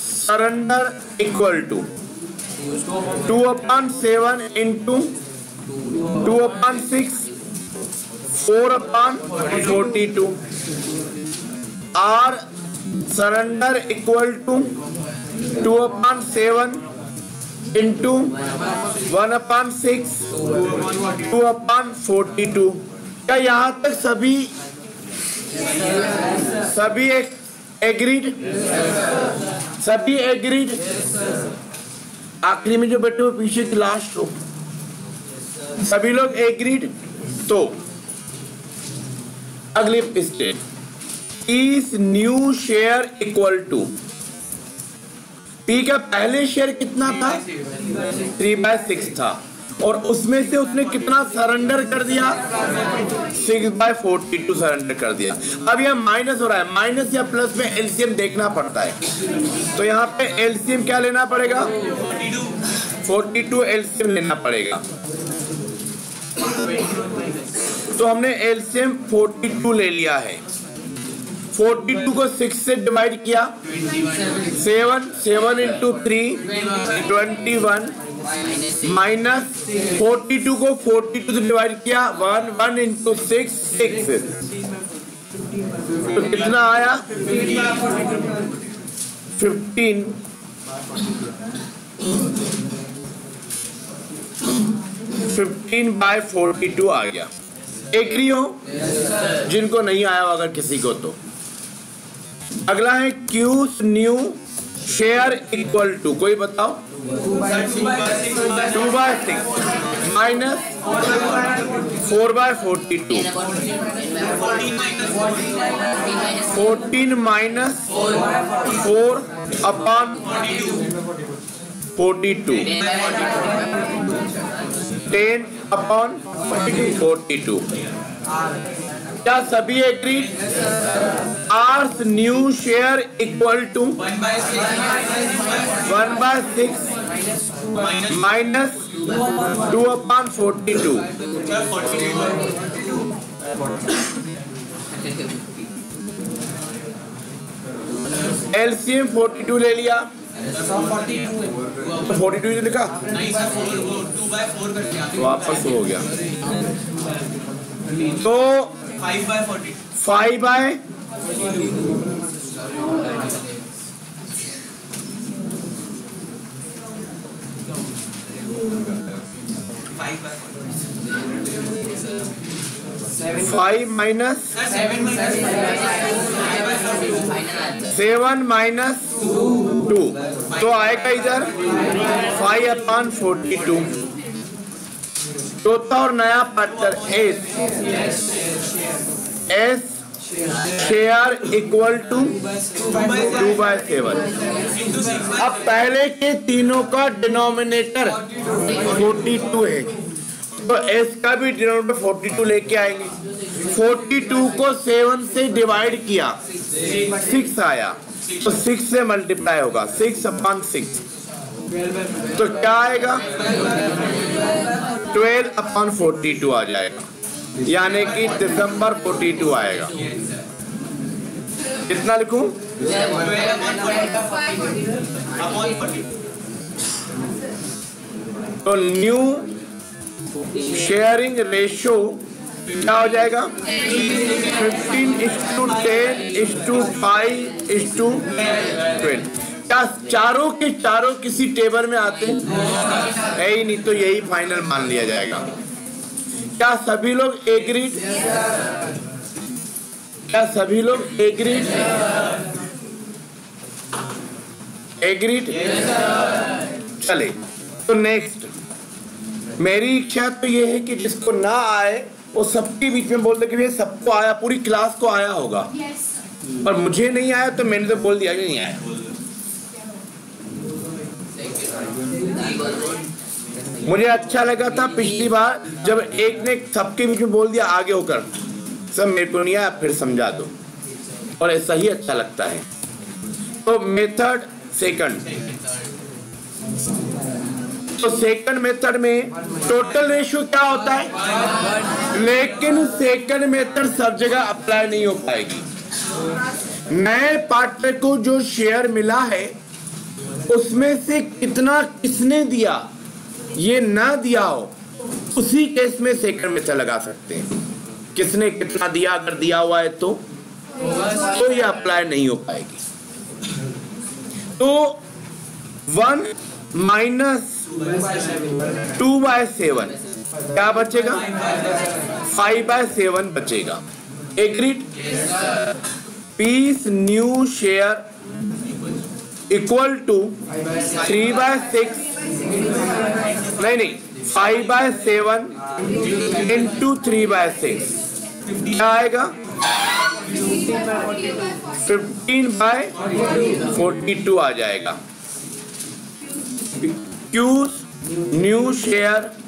surrender equal to two upon seven into two upon six four upon forty two R surrender equal to two upon seven into one upon six two upon forty two क्या यहाँ तक सभी सभी एक, agreed सभी agreed आखिरी में जो बैठे हो पीछे की लास्ट रो सभी लोग एग्रीड तो अगली state is new share equal to P का पहले शेयर कितना था थ्री बाय सिक्स था और उसमें से उसने कितना सरेंडर कर दिया six by forty two surrender कर दिया अब यह माइनस हो रहा है माइनस या प्लस में एलसीएम देखना पड़ता है तो यहाँ पे एलसीएम क्या लेना पड़ेगा फोर्टी टू एलसीएम लेना पड़ेगा तो हमने एलसीएम 42 ले लिया है 42 को 6 से डिवाइड किया 7 7 into three twenty one minus forty two को फोर्टी टू से डिवाइड किया one one into six six तो कितना आया fifteen fifteen by forty two आ गया रही हो जिनको नहीं आया अगर किसी को तो अगला है Q's new share equal to कोई बताओ two by six minus four by forty two fourteen minus four upon forty two ten upon forty two डा सभी एट्री R's new share equal to one by six minus two upon forty two L LCM forty two ले लिया तो forty two लिखा तो वापस हो गया तो five by five five minus seven minus two तो आएगा इधर फाइव अपॉन फोर्टी टू चौथा और नया partner S S share equal to two by seven अब पहले के तीनों का डिनोमिनेटर फोर्टी टू है तो एस का भी डिनोमिनेटर फोर्टी टू लेके आएंगे फोर्टी टू को सेवन से डिवाइड किया सिक्स आया तो सिक्स से मल्टीप्लाई होगा सिक्स अपॉन सिक्स तो क्या आएगा ट्वेल्व अपॉन फोर्टी टू आ जाएगा यानी कि दिसंबर फोर्टी टू आएगा कितना लिखूं? तो न्यू शेयरिंग रेशो क्या हो जाएगा fifteen is to ten is to five is to twelve क्या चारों के चारों किसी टेबल में आते हैं है ही नहीं तो यही फाइनल मान लिया जाएगा क्या सभी लोग एग्री क्या सभी लोग एग्रीड एग्री चले तो नेक्स्ट मेरी इच्छा तो ये है कि जिसको ना आए वो सबके बीच में बोल दे कि सबको आया पूरी क्लास को आया होगा yes. पर मुझे नहीं आया तो मैंने तो बोल दिया कि नहीं आया मुझे अच्छा लगा था पिछली बार जब एक ने सबके बीच में बोल दिया आगे होकर सब मेरे को नहीं आया फिर समझा दो और ऐसा ही अच्छा लगता है तो मेथड सेकंड तो सेकंड मेथड में टोटल रेशियो क्या होता है लेकिन सेकंड मेथड सब जगह अप्लाई नहीं हो पाएगी नए पार्टनर को जो शेयर मिला है उसमें से कितना किसने दिया ये ना दिया हो उसी केस में सेकंड में से लगा सकते हैं किसने कितना दिया अगर दिया हुआ है तो तो ये अप्लाई नहीं हो पाएगी तो one minus two by seven क्या बचेगा फाइव बाय सेवन बचेगा agreed P's new share equal to three by six नहीं नहीं five by seven into three by six क्या आएगा फिफ्टीन बाय फोर्टी टू आ जाएगा Q's new share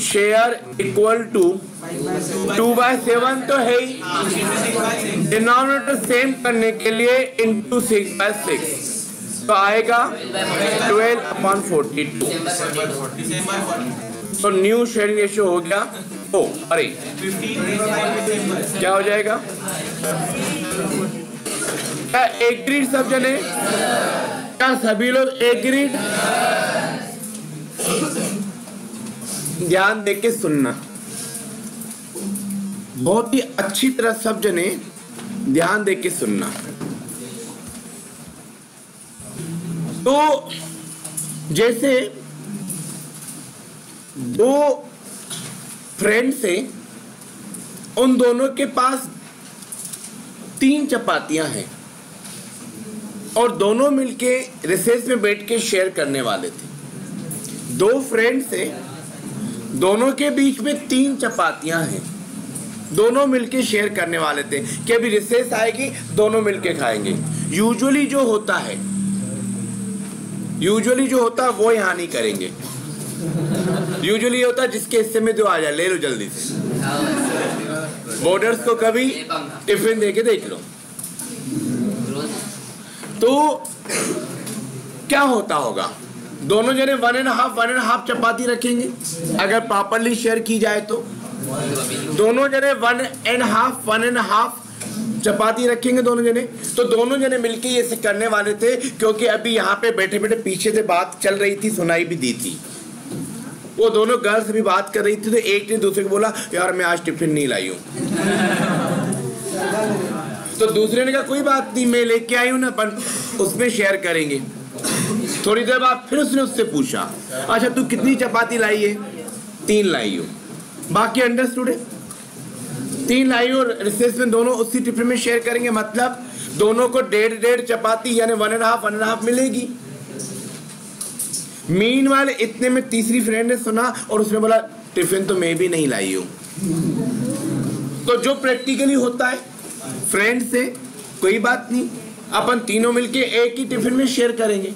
share equal to two by seven तो है ही डिनोमिनेटर सेम करने के लिए टू सिक्स बाय सिक्स तो आएगा ट्वेल्व अपॉन फोर्टी टू तो न्यू शेयरिंग रेशियो हो गया ओ अरे क्या हो जाएगा क्या एग्रीड सब जने क्या सभी लोग एग्रीड ध्यान दे के सुनना बहुत ही अच्छी तरह सब जने ध्यान दे के सुनना तो जैसे दो फ्रेंड से उन दोनों के पास तीन चपातियां हैं और दोनों मिलके रिसेस में बैठ के शेयर करने वाले थे दो फ्रेंड से दोनों के बीच में तीन चपातियां हैं दोनों मिलके शेयर करने वाले थे कि अभी रिसेस आएगी दोनों मिलके खाएंगे यूजुअली जो होता है यूजुअली जो होता है वो यहाँ नहीं करेंगे यूजुअली होता है जिसके हिस्से में जो आ जाए ले लो जल्दी से बॉर्डर्स को कभी टिफिन दे के देख लो तो क्या होता होगा दोनों जने one and half one and half चपाती रखेंगे अगर प्रॉपरली शेयर की जाए तो दोनों जने one and half one and half चपाती रखेंगे दोनों जने तो दोनों जने मिलके ये से करने वाले थे क्योंकि अभी यहाँ पे बैठे बैठे पीछे से बात चल रही थी सुनाई भी दी थी वो दोनों गर्ल्स भी बात कर रही थी तो एक ने दूसरे को बोला यार मैं आज टिफिन नहीं लाई हूँ तो दूसरे ने कहा कोई बात नहीं मैं लेके आई हूँ ना अपन उसमें शेयर करेंगे थोड़ी देर बाद फिर उसने उससे पूछा अच्छा तू कितनी चपाती लाई है तीन लाई हो बाकी अंडरस्टूड है तीन लाई और रिसेस में दोनों उसी टिफिन में शेयर करेंगे मतलब दोनों को डेढ़ डेढ़ चपाती यानी one and half one and half मिलेगी मीन वाले इतने में तीसरी फ्रेंड ने सुना और उसने बोला टिफिन तो मैं भी नहीं लाई हूं तो जो प्रैक्टिकली होता है फ्रेंड से कोई बात नहीं अपन तीनों मिलके एक ही टिफिन में शेयर करेंगे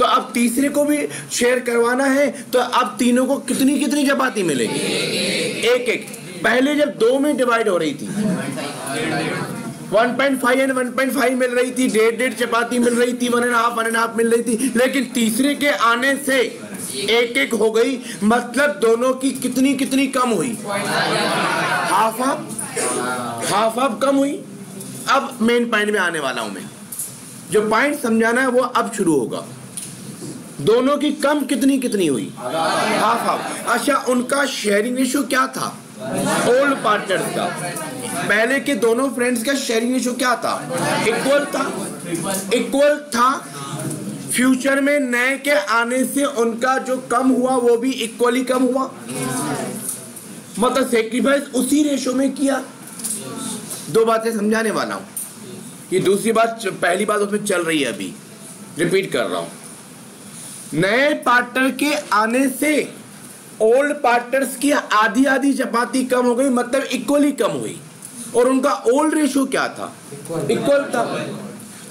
तो अब तीसरे को भी शेयर करवाना है तो अब तीनों को कितनी कितनी चपाती मिलेगी एक एक पहले जब दो में डिवाइड हो रही थी 1.5 एंड 1.5 मिल रही थी डेढ़ डेढ़ चपाती मिल रही थी one and half one and half मिल रही थी लेकिन तीसरे के आने से एक एक हो गई मतलब दोनों की कितनी कितनी कम हुई हाफ हाफ हाफ हाफ कम हुई अब मेन पॉइंट में आने वाला हूं मैं जो पॉइंट समझाना है वो अब शुरू होगा दोनों की कम कितनी कितनी हुई हाफ हाफ अच्छा उनका शेयरिंग रेशो क्या था ओल्ड पार्टनर का पहले के दोनों फ्रेंड्स का शेयरिंग रेशो क्या था इक्वल था इक्वल था फ्यूचर में नए के आने से उनका जो कम हुआ वो भी इक्वली कम हुआ मतलब सेक्रीफाइस उसी रेशो में किया दो बातें समझाने वाला हूँ ये दूसरी बात पहली बात उसमें चल रही है अभी रिपीट कर रहा हूं नए पार्टनर के आने से ओल्ड पार्टनर्स की आधी आधी चपाती कम हो गई मतलब इक्वली कम हुई और उनका ओल्ड रेशियो क्या था इक्वल था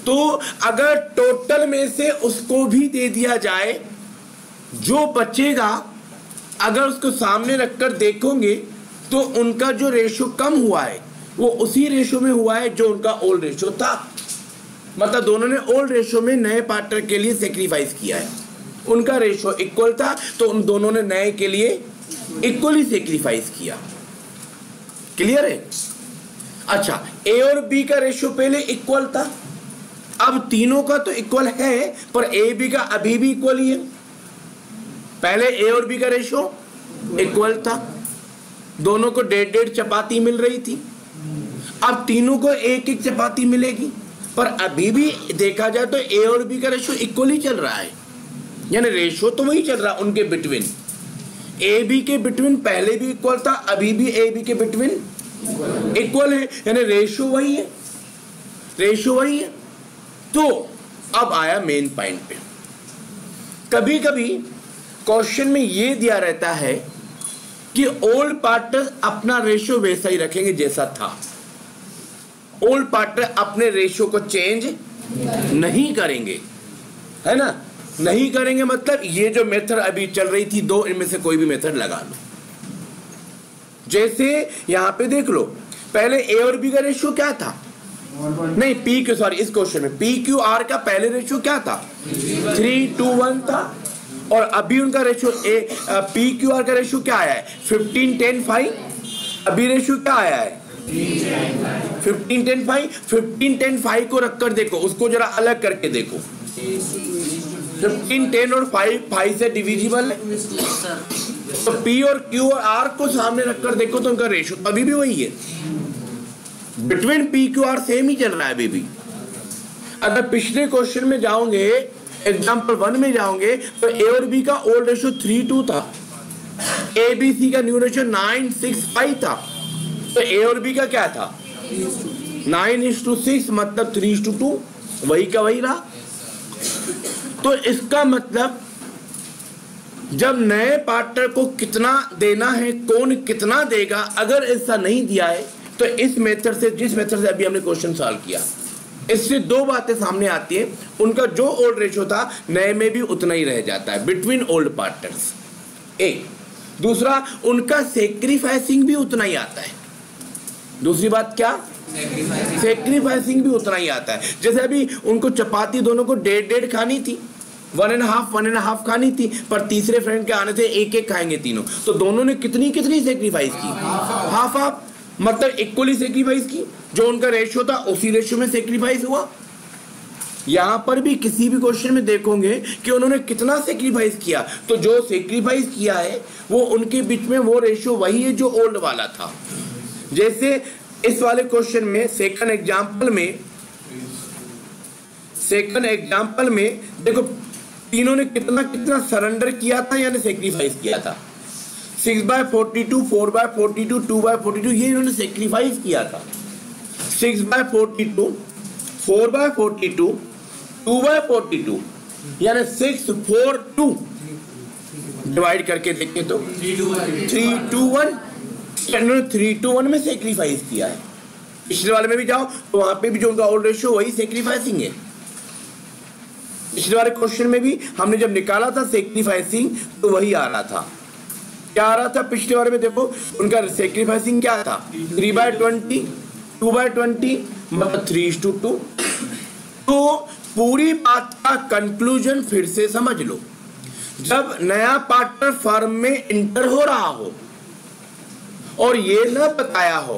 तो अगर टोटल में से उसको भी दे दिया जाए जो बचेगा अगर उसको सामने रखकर देखोगे तो उनका जो रेशो कम हुआ है वो उसी रेशो में हुआ है जो उनका ओल्ड रेशो था मतलब दोनों ने ओल्ड रेशो में नए पार्टनर के लिए सेक्रीफाइस किया है उनका रेशो इक्वल था तो उन दोनों ने नए के लिए इक्वली सेक्रीफाइस किया क्लियर है अच्छा ए और बी का रेशियो पहले इक्वल था अब तीनों का तो इक्वल है पर ए बी का अभी भी इक्वल ही है पहले ए और बी का रेशो इक्वल था दोनों को डेढ़ डेढ़ चपाती मिल रही थी अब तीनों को एक एक चपाती मिलेगी पर अभी भी देखा जाए तो ए और बी का रेशो इक्वल ही चल रहा है यानी रेशियो तो वही चल रहा उनके बिटवीन ए बी के बिटवीन पहले भी इक्वल था अभी भी ए बी के बिटवीन इक्वल है यानी रेशियो वही है रेशियो वही है तो अब आया मेन पॉइंट पे कभी कभी क्वेश्चन में ये दिया रहता है कि ओल्ड पार्टनर अपना रेशियो वैसा ही रखेंगे जैसा था ओल्ड पार्टनर अपने रेशियो को चेंज नहीं करेंगे है ना नहीं करेंगे मतलब ये जो मेथड अभी चल रही थी दो इनमें से कोई भी मेथड लगा लो जैसे यहां पे देख लो पहले ए और बी का रेशियो क्या था नहीं पी क्यू सॉरी इस क्वेश्चन में पी क्यू आर का पहले रेशियो क्या था थ्री टू वन था और अभी उनका ratio A P Q R का रेशियो क्या आया है फिफ्टीन टेन फाइव अभी रेशियो क्या आया है fifteen ten five fifteen ten five को रखकर देखो उसको जरा अलग करके देखो इन टेन और फाइव फाइव से डिविजिबल तो पी और क्यू और आर को सामने रखकर देखो तो उनका रेशो अभी भी वही है between P Q R same ही चल रहा है अभी भी अगर पिछले क्वेश्चन में जाओगे एग्जाम्पल वन में जाओगे तो ए और बी का ओल्ड रेशो थ्री टू था ए बी सी का new ratio nine six five था तो ए और बी का क्या था नाइन इंस टू सिक्स मतलब थ्री टू टू वही का वही रहा तो इसका मतलब जब नए पार्टनर को कितना देना है कौन कितना देगा अगर ऐसा नहीं दिया है तो इस मेथड से जिस मेथड से अभी हमने क्वेश्चन सॉल्व किया इससे दो बातें सामने आती हैं उनका जो ओल्ड रेशो था नए में भी उतना ही रह जाता है बिटवीन ओल्ड पार्टनर्स एक दूसरा उनका सेक्रीफाइसिंग भी उतना ही आता है दूसरी बात क्या सेक्रीफाइसिंग भी उतना ही आता है जैसे अभी उनको चपाती दोनों को डेढ़ डेढ़ खानी थी one and half one and half खानी थी पर तीसरे फ्रेंड के आने से एक एक खाएंगे तीनों तो दोनों ने कितनी कितनी सेक्रीफाइस की हाफ हाफ मतलब इक्वली सेक्रीफाइस की जो उनका रेशियो था उसी रेशियो में सेक्रीफाइस हुआ यहां पर भी किसी भी क्वेश्चन में देखोगे कि उन्होंने कितना सेक्रीफाइस किया तो जो सेक्रीफाइस किया है वो उनके बीच में वो रेशियो वही है जो ओल्ड वाला था जैसे इस वाले क्वेश्चन में सेकंड एग्जांपल में सेकंड एग्जांपल में देखो तीनों ने कितना कितना सरेंडर किया था यानी सेक्रीफाइस किया था six by forty two four by forty two two by forty two ये इन्होंने सेक्रीफाइस किया था six by forty two four by forty two two by forty two यानी सिक्स फोर टू डिवाइड करके देखें तो three two one standard three two one में sacrifice किया है पिछले वाले में भी जाओ तो वहां पे भी जो उनका ओल्ड रेशियो वही सेक्रीफाइसिंग है पिछले वाले क्वेश्चन में भी हमने जब निकाला था सेक्रीफाइसिंग तो वही आ रहा था क्या आ रहा था पिछले बारे में देखो उनका सेक्रीफाइसिंग क्या था three by twenty two by twenty मतलब थ्री टू टू तो पूरी बात का कंक्लूजन फिर से समझ लो जब नया पार्टनर फर्म में इंटर हो रहा हो और ये ना बताया हो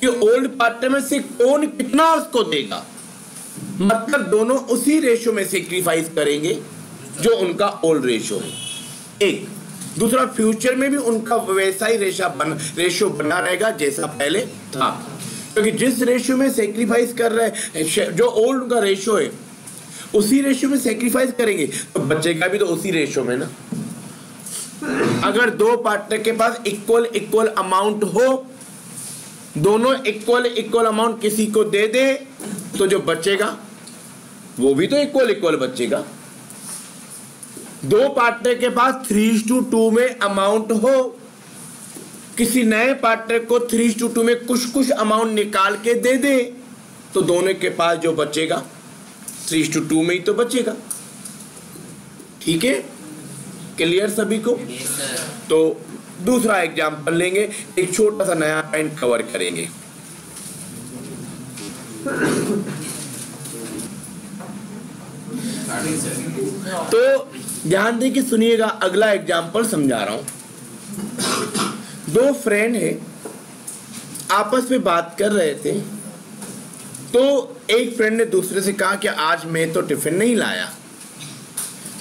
कि ओल्ड पार्टनर में से कौन कितना उसको देगा मतलब दोनों उसी रेशो में सेक्रीफाइस करेंगे जो उनका ओल्ड रेशो है एक दूसरा फ्यूचर में भी उनका वैसा ही रेशा बन रेशो बना रहेगा जैसा पहले था क्योंकि जिस रेशो में सेक्रीफाइस कर रहे जो ओल्ड का रेशो है उसी रेशो में सेक्रीफाइस करेंगे तो बच्चे का भी तो उसी रेशो में ना अगर दो पार्टनर के पास इक्वल इक्वल अमाउंट हो दोनों इक्वल इक्वल अमाउंट किसी को दे दे तो जो बचेगा वो भी तो इक्वल इक्वल बचेगा दो पार्टनर के पास थ्री टू टू में अमाउंट हो किसी नए पार्टनर को थ्री टू टू में कुछ कुछ अमाउंट निकाल के दे दे तो दोनों के पास जो बचेगा थ्री टू टू में ही तो बचेगा ठीक है क्लियर सभी को तो दूसरा एग्जाम्पल लेंगे एक छोटा सा नया पॉइंट कवर करेंगे तो ध्यान दे के सुनिएगा अगला एग्जाम्पल समझा रहा हूं दो फ्रेंड है आपस में बात कर रहे थे तो एक फ्रेंड ने दूसरे से कहा कि आज मैं तो टिफिन नहीं लाया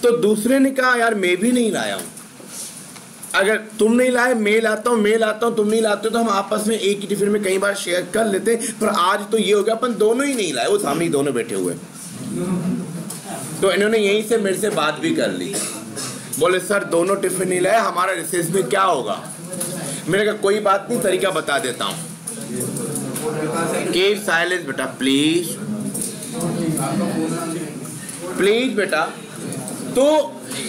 तो दूसरे ने कहा यार मैं भी नहीं लाया हूं अगर तुम नहीं लाए मैं लाता हूं मैं लाता हूं तुम नहीं लाते हो तो हम आपस में एक ही टिफिन में कई बार शेयर कर लेते पर आज तो ये हो गया अपन दोनों ही नहीं लाए वो सामने दोनों बैठे हुए तो इन्होंने यहीं से मेरे से बात भी कर ली बोले सर दोनों टिफिन नहीं लाए हमारा रिसेस में क्या होगा मेरे का कोई बात नहीं तरीका बता देता हूं साइलेंस बेटा प्लीज प्लीज बेटा तो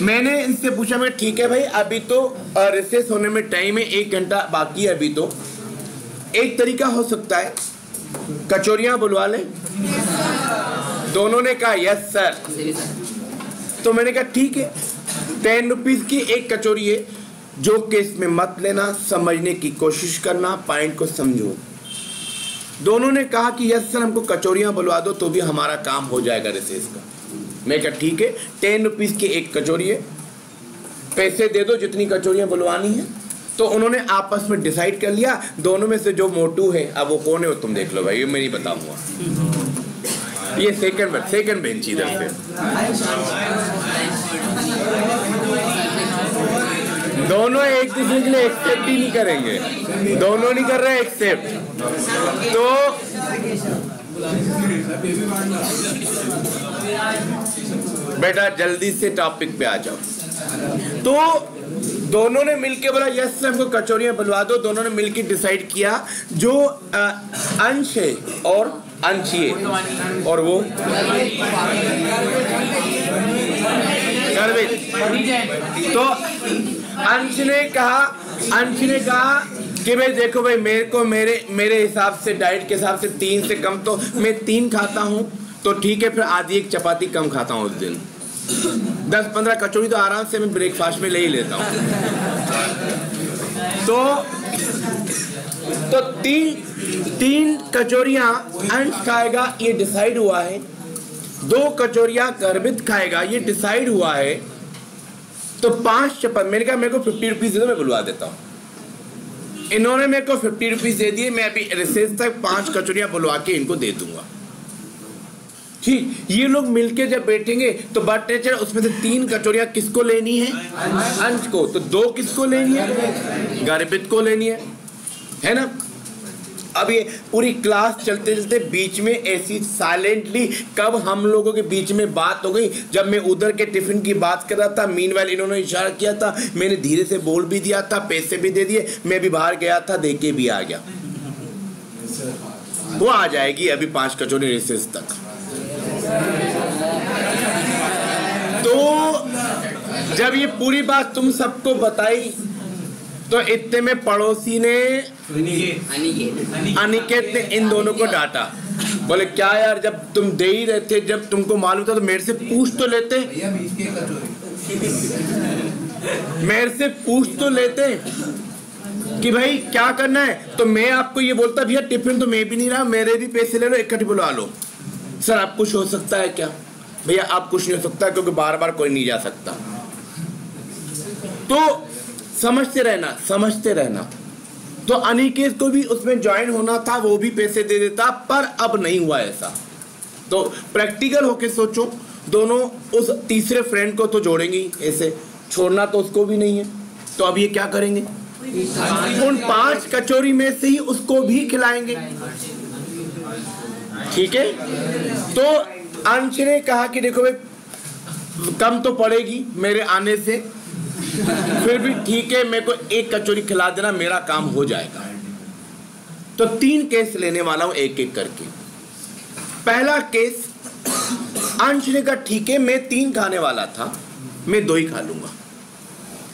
मैंने इनसे पूछा मैं ठीक है भाई अभी तो रिसेस होने में टाइम है एक घंटा बाकी है अभी तो एक तरीका हो सकता है कचौरियाँ बुलवा लें दोनों ने कहा यस सर तो मैंने कहा ठीक है टेन रुपीज़ की एक कचोरी है जो कि इसमें मत लेना समझने की कोशिश करना पॉइंट को समझो दोनों ने कहा कि यस सर हमको कचोरियां बुलवा दो तो भी हमारा काम हो जाएगा रिसेस का मैं क्या ठीक है टेन रुपीज़ की एक कचोरी है पैसे दे दो जितनी कचोरियां बुलवानी है तो उन्होंने आपस में डिसाइड कर लिया दोनों में से जो मोटू है अब वो कौन है वो तुम देख लो भाई ये मैं नहीं बताऊंगा ये सेकंड सेकंड बेंच इधर से दोनों एक दूसरे के लिए एक्सेप्ट ही नहीं करेंगे दोनों नहीं कर रहे एक्सेप्ट तो बेटा जल्दी से टॉपिक पे आ जाओ तो दोनों ने मिलके बोला यस सर हमको कचौरियाँ बुलवा दो दोनों ने मिलके डिसाइड किया जो अंश है और अंश ये और वो तो अंश ने कहा अंश ने कहा कि भाई देखो भाई मेरे को मेरे मेरे हिसाब से डाइट के हिसाब से तीन से कम तो मैं तीन खाता हूँ तो ठीक है फिर आधी एक चपाती कम खाता हूँ उस दिन दस पंद्रह कचौड़ी तो आराम से मैं ब्रेकफास्ट में ले ही लेता हूँ तो तो तीन तीन कचोरिया अंश खाएगा ये डिसाइड हुआ है दो कचोरिया गर्भित खाएगा ये डिसाइड हुआ है तो पांच चपाती मैंने कहा मेरे को फिफ्टी रुपीज़ दे दो बुलवा देता हूँ इन्होंने मेरे को फिफ्टी रुपीज़ दे दिए मैं अभी रिसेस तक पांच कचोरिया बुलवा के इनको दे दूंगा जी ये लोग मिलके जब बैठेंगे तो बट टेचर उसमें से तीन कचोरिया किसको लेनी है अंश को तो दो किसको लेनी है गर्भित को लेनी है है ना अब ये पूरी क्लास चलते चलते बीच में ऐसी साइलेंटली कब हम लोगों के बीच में बात हो गई जब मैं उधर के टिफिन की बात कर रहा था मीन वाल इन्होंने इशारा किया था मैंने धीरे से बोल भी दिया था पैसे भी दे दिए मैं भी बाहर गया था दे के भी आ गया वो आ जाएगी अभी पांच कचोरी रेसेस तक तो जब ये पूरी बात तुम सबको बताई तो इतने में पड़ोसी ने अनिकेत ने इन दोनों को डांटा बोले क्या यार जब तुम दे ही रहे थे जब तुमको मालूम था तो मेरे से पूछ तो लेते मेरे से पूछ तो लेते कि भाई क्या करना है तो मैं आपको ये बोलता भैया टिफिन तो मैं भी नहीं रहा मेरे भी पैसे ले लो इकट्ठे बुला लो सर आप कुछ हो सकता है क्या भैया आप कुछ नहीं हो सकता क्योंकि बार बार कोई नहीं जा सकता तो समझते रहना समझते रहना तो अनिकेत को भी उसमें ज्वाइन होना था वो भी पैसे दे देता पर अब नहीं हुआ ऐसा तो प्रैक्टिकल होके सोचो दोनों उस तीसरे फ्रेंड को तो जोड़ेंगे ऐसे छोड़ना तो उसको भी नहीं है तो अब ये क्या करेंगे उन पांच कचोरी में से ही उसको भी खिलाएंगे ठीक है तो अंश ने कहा कि देखो भाई कम तो पड़ेगी मेरे आने से फिर भी ठीक है मेरे को एक कचोरी खिला देना मेरा काम हो जाएगा तो तीन केस लेने वाला हूं एक एक करके पहला केस अंश ने कहा ठीक है मैं तीन खाने वाला था मैं दो ही खा लूंगा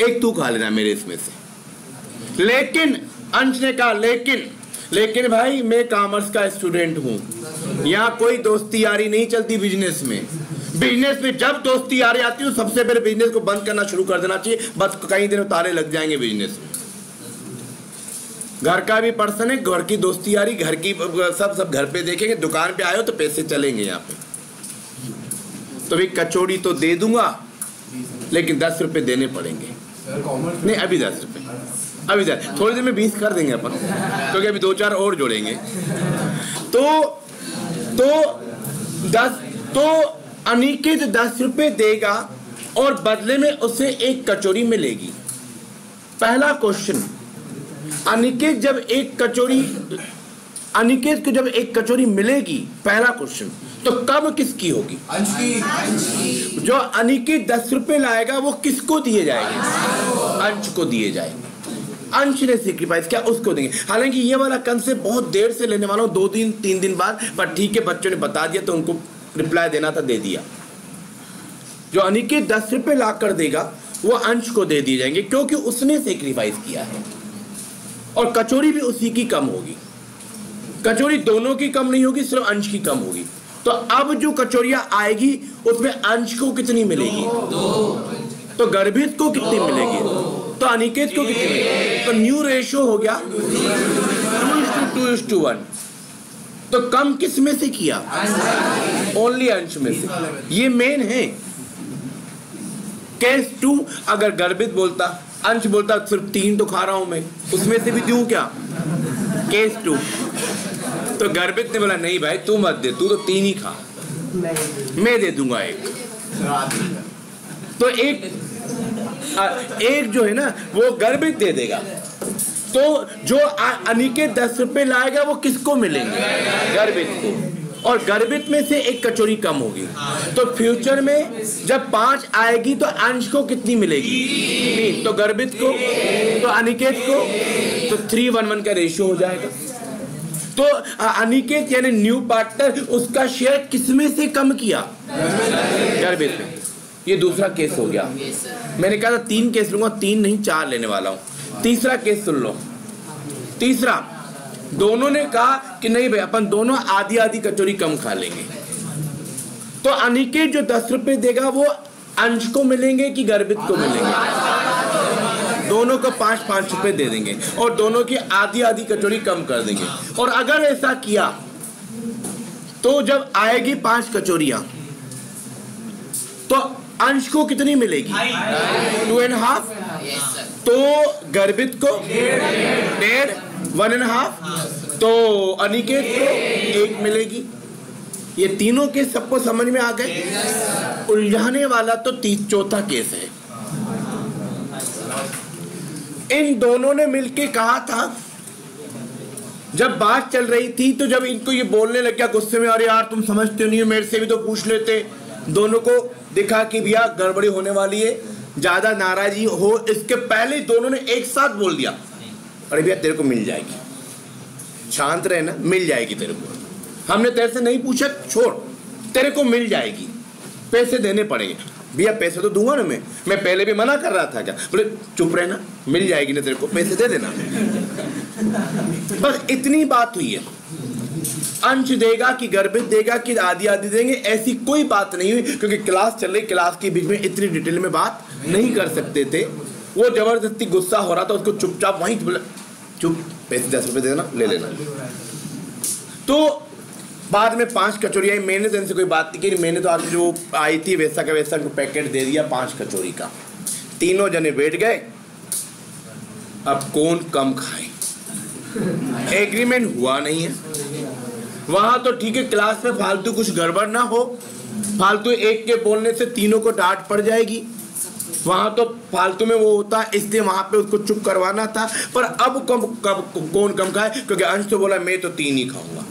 एक तू खा लेना मेरे इसमें से लेकिन अंश ने कहा लेकिन लेकिन भाई मैं कॉमर्स का स्टूडेंट हूँ यहाँ कोई दोस्ती यारी नहीं चलती बिजनेस में बिजनेस में जब दोस्ती यारी आती है तो सबसे पहले बिजनेस को बंद करना शुरू कर देना चाहिए बस कई दिन तारे लग जाएंगे बिजनेस में घर का भी पर्सन है घर की दोस्ती यारी घर की सब सब घर पे देखेंगे दुकान पे आयो हो तो पैसे चलेंगे यहाँ पे तो भाई कचौड़ी तो दे दूंगा लेकिन दस रुपए देने पड़ेंगे नहीं अभी दस रुपये अभी सर थोड़ी देर में बीस कर देंगे अपन क्योंकि अभी दो चार और जोड़ेंगे तो तो दस तो अनिकेत दस रुपये देगा और बदले में उसे एक कचोरी मिलेगी पहला क्वेश्चन अनिकेत जब एक कचोरी अनिकेत को जब एक कचोरी मिलेगी पहला क्वेश्चन तो कब किसकी होगी जो अनिकेत दस रुपये लाएगा वो किसको दिए जाएंगे अंश को दिए जाएंगे अंश ने सेक्रीफाइस किया उसको देंगे हालांकि ये वाला कंसेप्ट बहुत देर से लेने वाला हूँ दो दिन तीन दिन बाद पर ठीक है बच्चों ने बता दिया तो उनको रिप्लाई देना था दे दिया जो अनिकेत दस रुपये ला कर देगा वो अंश को दे दिए जाएंगे क्योंकि उसने सेक्रीफाइस किया है और कचोरी भी उसी की कम होगी कचोरी दोनों की कम नहीं होगी सिर्फ अंश की कम होगी तो अब जो कचोरिया आएगी उसमें अंश को कितनी मिलेगी तो गर्भित को कितनी मिलेगी तो अनिकेत को कितने तो न्यू रेशियो हो गया टू इज टू वन तो कम किस में से किया ओनली अंश में से ये मेन है केस टू अगर गर्भित बोलता अंश बोलता सिर्फ तीन तो खा रहा हूं मैं उसमें से भी दू क्या केस टू तो गर्भित ने बोला नहीं भाई तू मत दे तू तो तीन ही खा मैं दे दूंगा एक तो एक एक जो है ना वो गर्भित दे देगा तो जो अनिकेत दस रुपए लाएगा वो किसको मिलेंगे गर्भित को और गर्भित में से एक कचोरी कम होगी तो फ्यूचर में जब पांच आएगी तो अंश को कितनी मिलेगी तीन तो गर्भित को तो अनिकेत को तो थ्री वन वन का रेशियो हो जाएगा तो अनिकेत यानी न्यू पार्टनर उसका शेयर किसमें से कम किया गर्भित में ये दूसरा केस हो गया मैंने कहा था तीन केस लूंगा तीन नहीं चार लेने वाला हूँ तीसरा केस सुन लो तीसरा दोनों ने कहा कि नहीं भाई अपन दोनों आधी आधी कचोरी कम खा लेंगे तो अनिकेत जो दस रुपए देगा वो अंश को मिलेंगे कि गर्भित को मिलेंगे दोनों को पांच पांच रुपए दे देंगे और दोनों की आधी आधी कचोरी कम कर देंगे और अगर ऐसा किया तो जब आएगी पांच कचोरिया तो अंश को कितनी मिलेगी टू एंड हाफ तो गर्भित को डेढ़ वन एंड हाफ तो अनिकेत को एक मिलेगी ये तीनों केस सबको समझ में आ गए उलझाने वाला तो तीस चौथा केस है इन दोनों ने मिलके कहा था जब बात चल रही थी तो जब इनको ये बोलने लग गया गुस्से में अरे यार तुम समझते नहीं हो मेरे से भी तो पूछ लेते दोनों को दिखा कि भैया गड़बड़ी होने वाली है ज़्यादा नाराज़गी हो इसके पहले दोनों ने एक साथ बोल दिया अरे भैया तेरे को मिल जाएगी शांत रहना मिल जाएगी तेरे को हमने तेरे से नहीं पूछा छोड़ तेरे को मिल जाएगी पैसे देने पड़ेंगे भैया पैसे तो दूंगा ना मैं मैं पहले भी मना कर रहा था क्या बोले चुप रहना मिल जाएगी ना तेरे को पैसे दे देना बस इतनी बात हुई है अंश देगा कि गर्भित देगा कि आदि आदि देंगे ऐसी कोई बात नहीं हुई क्योंकि क्लास चल रही क्लास के बीच में इतनी डिटेल में बात नहीं कर सकते थे वो जबरदस्ती गुस्सा हो रहा था उसको चुपचाप वहीं चुप पैसे दस रुपये देना ले लेना तो बाद में पांच कचोरी आई मैंने तो इनसे कोई बात नहीं की मैंने तो आज जो आई थी वैसा का वैसा को पैकेट दे दिया पांच कचोरी का तीनों जने बैठ गए अब कौन कम खाए एग्रीमेंट हुआ नहीं है वहां तो ठीक है क्लास में फालतू कुछ गड़बड़ ना हो फालतू एक के बोलने से तीनों को डांट पड़ जाएगी वहां तो फालतू में वो होता इसलिए वहां पे उसको चुप करवाना था पर अब कम कब कौन कम खाए क्योंकि अंश तो बोला मैं तो तीन ही खाऊंगा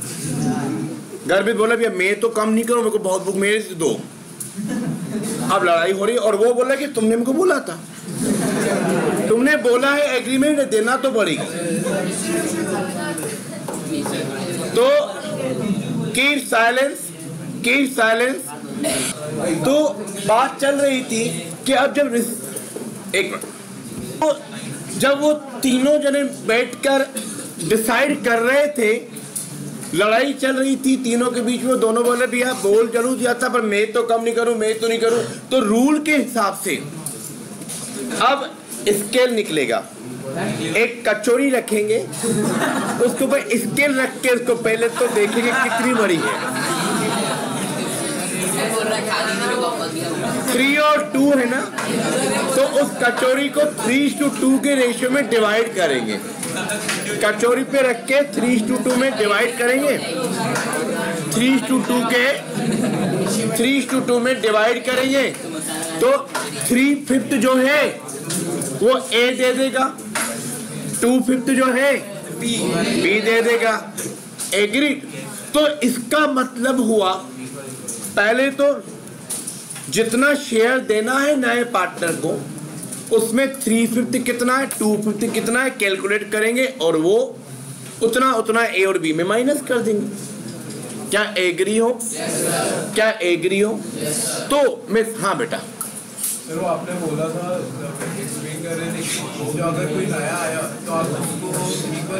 गर्भित बोला भैया मैं तो कम नहीं करूँ मेरे को बहुत भूख मेरे से दो अब लड़ाई हो रही और वो बोला कि तुमने मेरे को बोला था तुमने बोला है एग्रीमेंट देना तो पड़ेगा तो कीप साइलेंस कीप साइलेंस तो बात चल रही थी कि अब जब एक तो जब वो तीनों जने बैठकर डिसाइड कर रहे थे लड़ाई चल रही थी तीनों के बीच में दोनों बोले भैया बोल जरूर दिया था पर मैं तो कम नहीं करूं मैं तो नहीं करूं तो रूल के हिसाब से अब स्केल निकलेगा एक कचोरी रखेंगे उसके ऊपर स्केल रख के उसको पहले तो देखेंगे कितनी बड़ी है थ्री और टू है ना तो उस कचोरी को थ्री टू टू के रेशियो में डिवाइड करेंगे कचोरी पे रख के थ्री टू टू में डिवाइड करेंगे थ्री टू टू के थ्री टू टू में डिवाइड करेंगे तो थ्री फिफ्थ जो है वो ए दे देगा टू फिफ्थ जो है बी दे देगा एग्री तो इसका मतलब हुआ पहले तो जितना शेयर देना है नए पार्टनर को उसमें थ्री फिफ्थ कितना है टू फिफ्थ कितना है कैलकुलेट करेंगे और वो उतना उतना ए और बी में माइनस कर देंगे क्या एग्री हो yes, क्या एग्री हो yes, तो मिस हाँ बेटा आपने बोला था एक्सप्लेन कर रहे थे जो अगर कोई नया आया तो आप उसको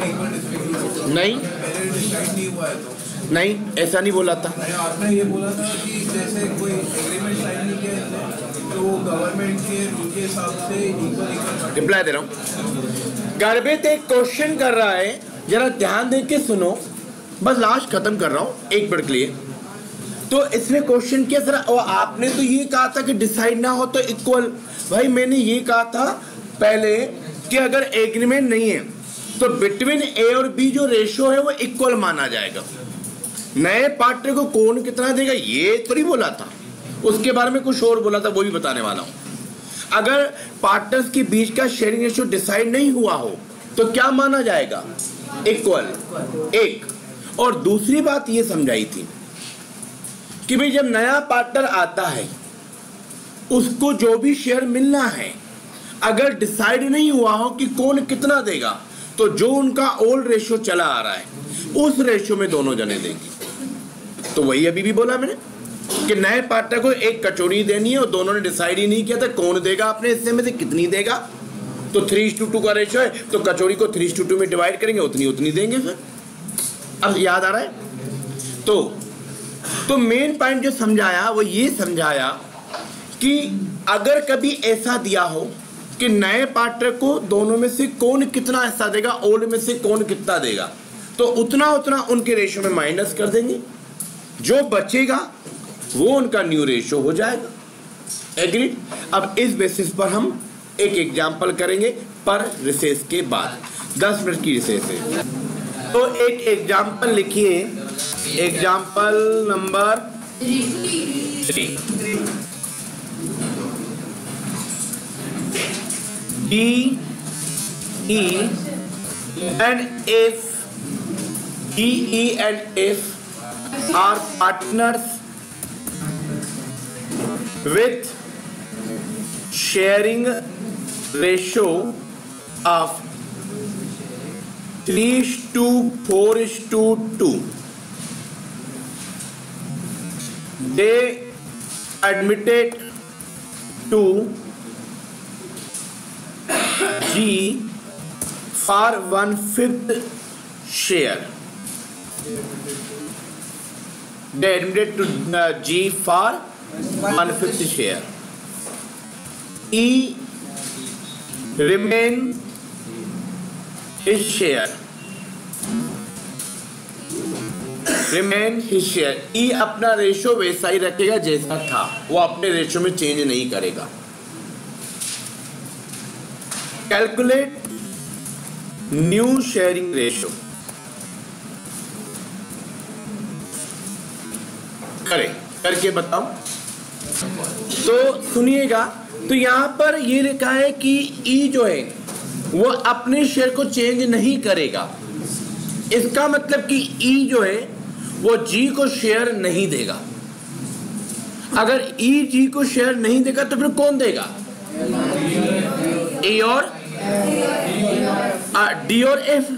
नहीं पहले डिसाइड नहीं हुआ है तो नहीं ऐसा नहीं बोला था आपने ये बोला था कि जैसे कोई एग्रीमेंट साइन नहीं किया तो गवर्नमेंट के रूल के हिसाब से रिप्लाई दे रहा हूँ गर्भित एक क्वेश्चन कर रहा है जरा ध्यान दे के सुनो बस लास्ट खत्म कर रहा हूँ एक मिनट के लिए तो इसने क्वेश्चन किया सर और आपने तो ये कहा था कि डिसाइड ना हो तो इक्वल भाई मैंने ये कहा था पहले कि अगर एग्रीमेंट नहीं है तो बिटवीन ए और बी जो रेशियो है वो इक्वल माना जाएगा नए पार्टनर को कौन कितना देगा ये तो नहीं बोला था उसके बारे में कुछ और बोला था वो भी बताने वाला हूं अगर पार्टनर्स के बीच का शेयरिंग रेशियो डिसाइड नहीं हुआ हो तो क्या माना जाएगा इक्वल एक और दूसरी बात ये समझाई थी कि भाई जब नया पार्टनर आता है उसको जो भी शेयर मिलना है अगर डिसाइड नहीं हुआ हो कि कौन कितना देगा तो जो उनका ओल्ड रेशो चला आ रहा है उस रेशो में दोनों जने देंगे तो वही अभी भी बोला मैंने कि नए पार्टनर को एक कचोरी देनी है और दोनों ने डिसाइड ही नहीं किया था कौन देगा अपने हिस्से में से कितनी देगा तो थ्री टू टू का रेशो है तो कचोरी को थ्री टू टू में डिवाइड करेंगे उतनी उतनी देंगे फिर अब याद आ रहा है तो तो मेन पॉइंट जो समझाया वो ये समझाया कि अगर कभी ऐसा दिया हो कि नए पार्टनर को दोनों में से कौन कितना हिस्सा देगा ओल्ड में से कौन कितना देगा तो उतना उतना उनके रेशो में माइनस कर देंगे जो बचेगा वो उनका न्यू रेशो हो जाएगा एग्रीड अब इस बेसिस पर हम एक एग्जाम्पल करेंगे पर रिसेस के बाद दस मिनट की रिसेस है तो एक एग्जाम्पल लिखिए example number three D E and F D E and F are partners with sharing ratio of 3:4:2. They admitted to G for 1/5 share. They admitted to G for 1/5 share. E remain his share remain his E अपना ratio वैसा ही रखेगा जैसा था वो अपने ratio में change नहीं करेगा कैलकुलेट न्यू शेयरिंग रेशो करें करके बताओ तो सुनिएगा तो यहां पर ये लिखा है कि ई e जो है वो अपने शेयर को चेंज नहीं करेगा इसका मतलब कि ई जो है वो जी को शेयर नहीं देगा अगर ई जी को शेयर नहीं देगा तो फिर कौन देगा ए और डी और एफ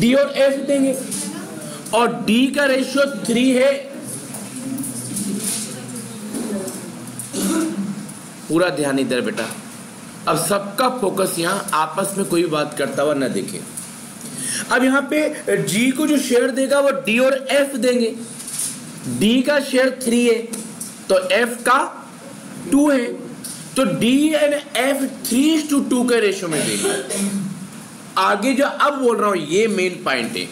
डी और एफ देंगे और डी का रेशियो थ्री है पूरा ध्यान इधर बेटा अब सबका फोकस यहाँ आपस में कोई बात करता हुआ ना दिखे अब यहां पे जी को जो शेयर देगा वो डी और एफ देंगे डी का शेयर थ्री है तो एफ का टू है तो D and F three two two के रेशो में देंगे आगे जो अब बोल रहा हूं ये मेन पॉइंट है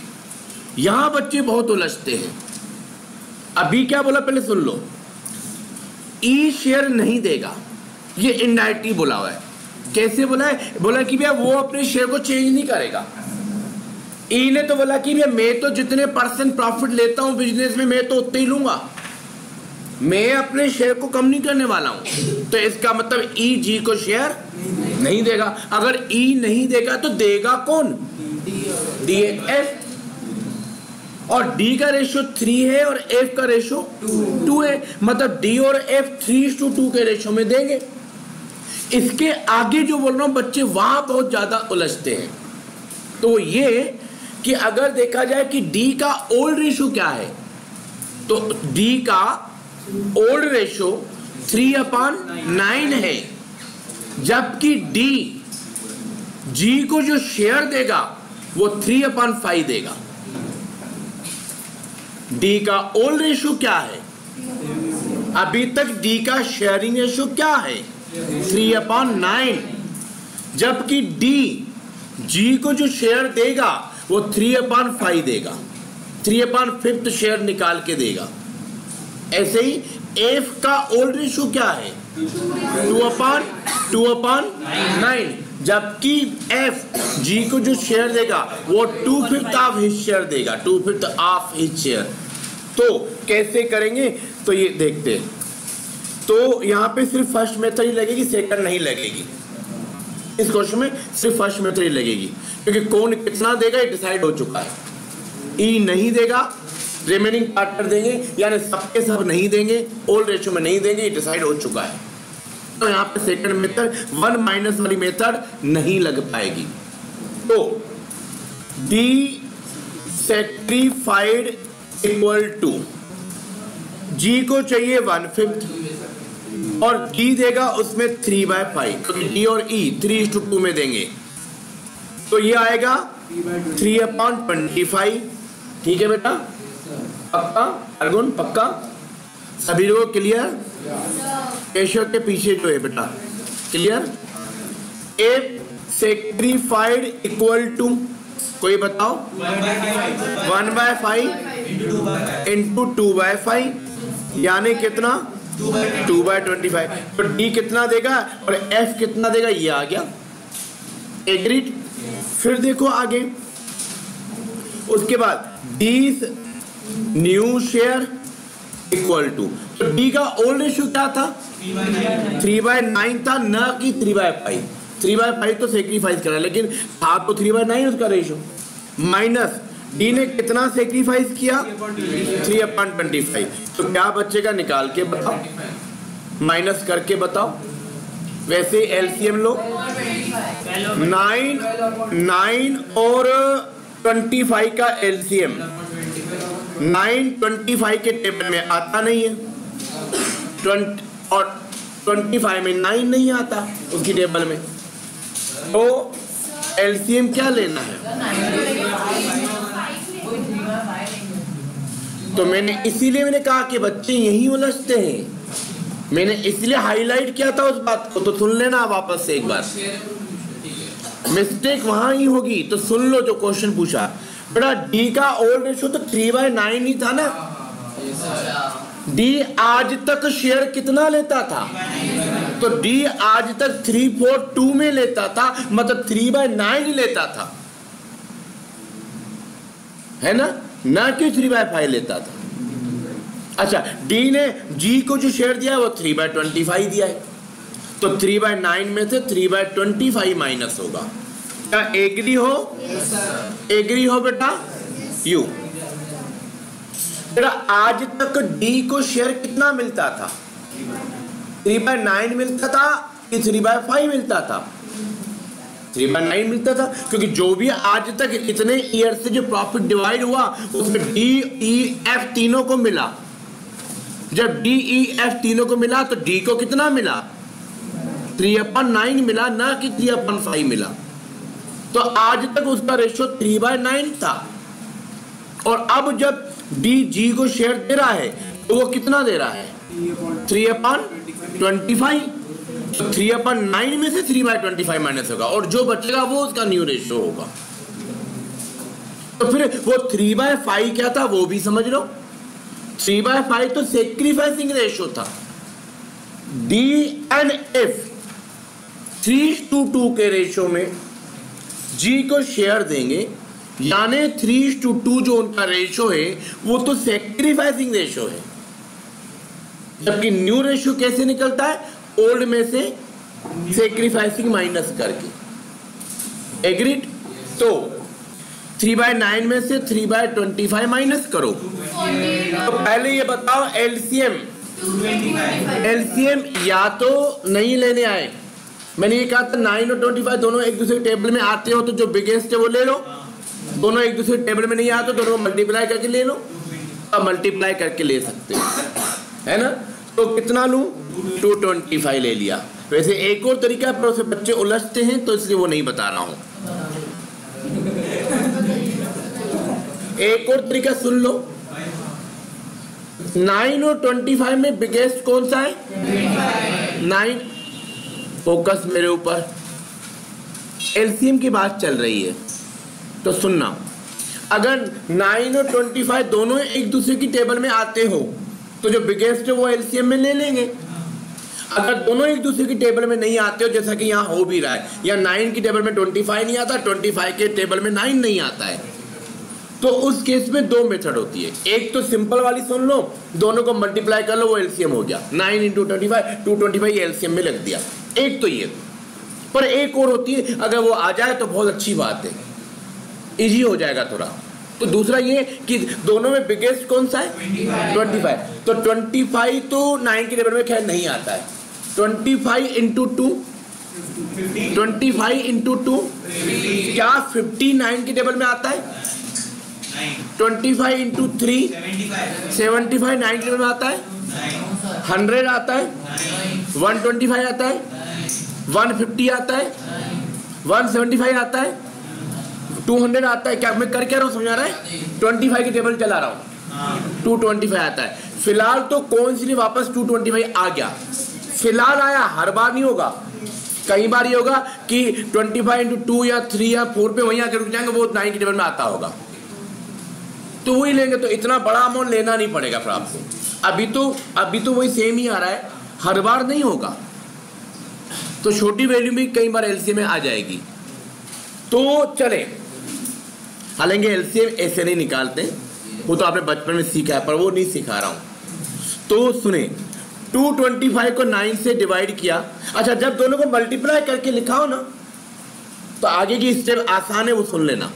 यहां बच्चे बहुत उलझते हैं अभी क्या बोला पहले सुन लो ई e शेयर नहीं देगा ये इनडायरेक्टली बोला हुआ है कैसे बोला है बोला कि भैया वो अपने शेयर को चेंज नहीं करेगा ई ने तो बोला कि भैया मैं तो जितने परसेंट प्रॉफिट लेता हूं बिजनेस में मैं तो उतने ही लूंगा मैं अपने शेयर को कम नहीं करने वाला हूं तो इसका मतलब ई e जी को शेयर नहीं देगा अगर ई e नहीं देगा तो देगा कौन डी एफ और डी का रेशियो थ्री है और एफ का रेशियो टू है मतलब डी और एफ थ्री टू टू के रेशियो में देंगे इसके आगे जो बोल रहा हूँ बच्चे वहाँ बहुत ज़्यादा उलझते हैं तो ये कि अगर देखा जाए कि डी का ओल्ड रेशो क्या है तो डी का old ratio three upon nine है जबकि डी जी को जो शेयर देगा वो थ्री अपॉन फाइव देगा डी का ओल्ड रेशो क्या है अभी तक डी का शेयरिंग रेशो क्या है थ्री अपॉन नाइन जबकि डी जी को जो शेयर देगा वो थ्री अपॉन फाइव देगा थ्री अपॉन फिफ्थ शेयर निकाल के देगा ऐसे ही एफ का ओल्ड रेशो क्या है two upon two upon nine जबकि एफ जी को जो शेयर देगा वो two fifth of his share देगा two fifth of his share तो कैसे करेंगे तो ये देखते हैं तो यहाँ पे सिर्फ फर्स्ट मेथड ही तो लगेगी सेकंड नहीं लगेगी इस क्वेश्चन में सिर्फ फर्स्ट मेथड ही तो लगेगी क्योंकि कौन कितना देगा ये डिसाइड हो चुका है ई e नहीं देगा रिमेनिंग पार्टनर देंगे यानी सबके सब नहीं देंगे ओल्ड रेशो में नहीं देंगे ये डिसाइड हो चुका है तो यहाँ पे सेकंड मेथड वन माइनस वाली मेथड नहीं लग पाएगी तो D sacrificed equal to G को चाहिए वन फिफ्थ और डी देगा उसमें थ्री बाय फाइव तो डी e और ई थ्री टू टू में देंगे तो ये आएगा थ्री अपॉन ट्वेंटी फाइव ठीक है बेटा पक्का अर्गुन पक्का सभी लोगों क्लियर केशव के पीछे जो है बेटा clear A sacrificed equal to कोई बताओ one by five into two by five यानी कितना टू बाई ट्वेंटी फाइव तो डी कितना देगा और एफ कितना देगा ये आ गया एग्रीड फिर देखो आगे उसके बाद D's new share equal to तो डी का ओल्ड रेशियो क्या था थ्री बाय नाइन था न कि three by five three by five तो सेक्रीफाइस करा लेकिन था तो थ्री बाय नाइन उसका रेशियो माइनस डी ने कितना सेक्रीफाइस किया थ्री अपॉइंट ट्वेंटी फाइव तो क्या का निकाल के बताओ माइनस करके बताओ वैसे एलसीएम लो नाइन नाइन और ट्वेंटी फाइव का एलसीएम नाइन ट्वेंटी फाइव के टेबल में आता नहीं है ट्वेंटी और ट्वेंटी फाइव में नाइन नहीं आता उसकी टेबल में तो एलसीएम क्या लेना है तो मैंने इसीलिए मैंने कहा कि बच्चे यही उलझते हैं मैंने इसलिए हाईलाइट किया था उस बात को तो सुन लेना वापस से एक बार मिस्टेक वहां ही होगी तो सुन लो जो क्वेश्चन पूछा बेटा डी का ओल्ड रेशो तो थ्री बाय नाइन ही था ना डी आज तक शेयर कितना लेता था तो डी आज तक थ्री फोर टू में लेता था मतलब थ्री बाय नाइन लेता था है ना ना कि थ्री बाय फाइव लेता था अच्छा डी ने जी को जो शेयर दिया वो थ्री बाय ट्वेंटी फाइव दिया है तो थ्री बाय नाइन में से three by twenty five minus होगा क्या एग्री हो yes, एग्री हो बेटा yes. यू बेटा आज तक डी को शेयर कितना मिलता था थ्री बाय नाइन मिलता था कि थ्री बाय फाइव मिलता था थ्री बाय नाइन मिलता था क्योंकि जो भी आज तक इतने ईयर से जो प्रॉफिट डिवाइड हुआ उसमें डी ई एफ तीनों को मिला जब डी ई एफ तीनों को मिला तो डी को कितना मिला थ्री अपन नाइन मिला ना कि थ्री अपन फाइव मिला तो आज तक उसका रेशियो थ्री बाय नाइन था और अब जब डी जी को शेयर दे रहा है तो वो कितना दे रहा है three upon twenty five three upon nine में से three by twenty five minus होगा और जो बचेगा वो उसका न्यू रेशियो होगा तो फिर वो थ्री बाय फाइव क्या था वो भी समझ लो थ्री बाय फाइव तो सेक्रीफाइसिंग रेशियो था D and F three two two के रेशियो में जी को शेयर देंगे यानी थ्री टू टू जो उनका रेशियो है वो तो सेक्रीफाइसिंग रेशियो है जबकि न्यू रेशियो कैसे निकलता है ओल्ड में से सेक्रीफाइसिंग माइनस करके एग्रीड तो थ्री बाय नाइन में से three by twenty five minus करो तो पहले ये बताओ एलसीएम एलसीएम या तो नहीं लेने आए मैंने ये कहा था नाइन और ट्वेंटी फाइव दोनों एक दूसरे टेबल में आते हो तो जो बिगेस्ट है वो ले लो दोनों एक दूसरे टेबल में नहीं आते दोनों मल्टीप्लाई करके ले लो और मल्टीप्लाई करके ले सकते हो है ना तो कितना लूँ टू ट्वेंटी फाइव ले लिया वैसे एक और तरीका पर उसे बच्चे उलझते हैं तो इसलिए वो नहीं बता रहा हूँ एक और तरीका सुन लो नाइन और ट्वेंटी फाइव में बिगेस्ट कौन सा है नाइन फोकस मेरे ऊपर एलसीएम की बात चल रही है तो सुनना अगर नाइन और ट्वेंटी फाइव दोनों एक दूसरे की टेबल में आते हो तो जो बिगेस्ट है वो एलसीएम में ले लेंगे अगर दोनों एक दूसरे की टेबल में नहीं आते हो जैसा कि यहाँ हो भी रहा है या नाइन की टेबल में ट्वेंटी फाइव नहीं आता ट्वेंटी फाइव के टेबल में नाइन नहीं आता है तो उस केस में दो मेथड होती है एक तो सिंपल वाली सुन लो दोनों को मल्टीप्लाई कर लो वो एलसीएम हो गया nine into twenty five two twenty five LCM में लग दिया एक तो ये पर एक और होती है अगर वो आ जाए तो बहुत अच्छी बात है इजी हो जाएगा थोड़ा तो दूसरा ये कि दोनों में बिगेस्ट कौन सा है ट्वेंटी फाइव तो ट्वेंटी फाइव तो नाइन के टेबल में खैर नहीं आता है twenty five into two twenty five into two क्या फिफ्टी नाइन के टेबल में आता है twenty five into three seventy five nine के टेबल में आता है हंड्रेड आता है वन ट्वेंटी फाइव आता है वन फिफ्टी आता है वन सेवेंटी फाइव आता है 200 आता है क्या मैं कर क्या रहा हूँ समझा रहा है ट्वेंटी फाइव की टेबल चला रहा हूँ 225 हाँ। आता है फिलहाल तो कौन सी वापस 225 आ गया फिलहाल आया हर बार नहीं होगा कई बार ये होगा कि 25 फाइव इंटू टू या थ्री या फोर पे वहीं आके रुक जाएंगे वो नाइन की टेबल में आता होगा तो वही लेंगे तो इतना बड़ा अमाउंट लेना नहीं पड़ेगा फिर आपको अभी तो अभी तो वही सेम ही आ रहा है हर बार नहीं होगा तो छोटी वैल्यू भी कई बार एलसी में आ जाएगी तो चले हालांकि एलसीएम ऐसे नहीं निकालते वो तो आपने बचपन में सीखा है पर वो नहीं सिखा रहा हूं तो सुने 225 को 9 से डिवाइड किया अच्छा जब दोनों को मल्टीप्लाई करके लिखाओ हो ना तो आगे की स्टेप आसान है वो सुन लेना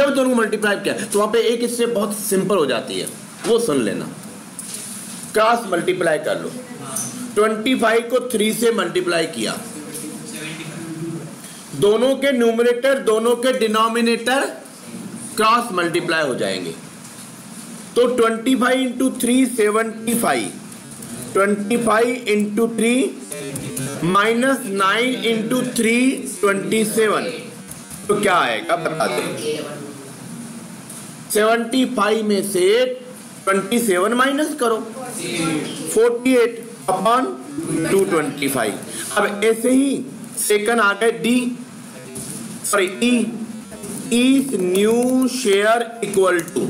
जब दोनों को मल्टीप्लाई किया तो वहां पे एक स्टेप बहुत सिंपल हो जाती है वो सुन लेना क्रॉस मल्टीप्लाई कर लो 25 को 3 से मल्टीप्लाई किया दोनों के न्यूमिनेटर दोनों के डिनोमिनेटर क्रॉस मल्टीप्लाई हो जाएंगे तो 25 five into three seventy five twenty five into three minus nine into three twenty seven तो क्या आएगा बता दें सेवेंटी फाइव में से ट्वेंटी सेवन माइनस करो forty eight upon two twenty five अब ऐसे ही सेकंड आ गए D sorry E if new share equal to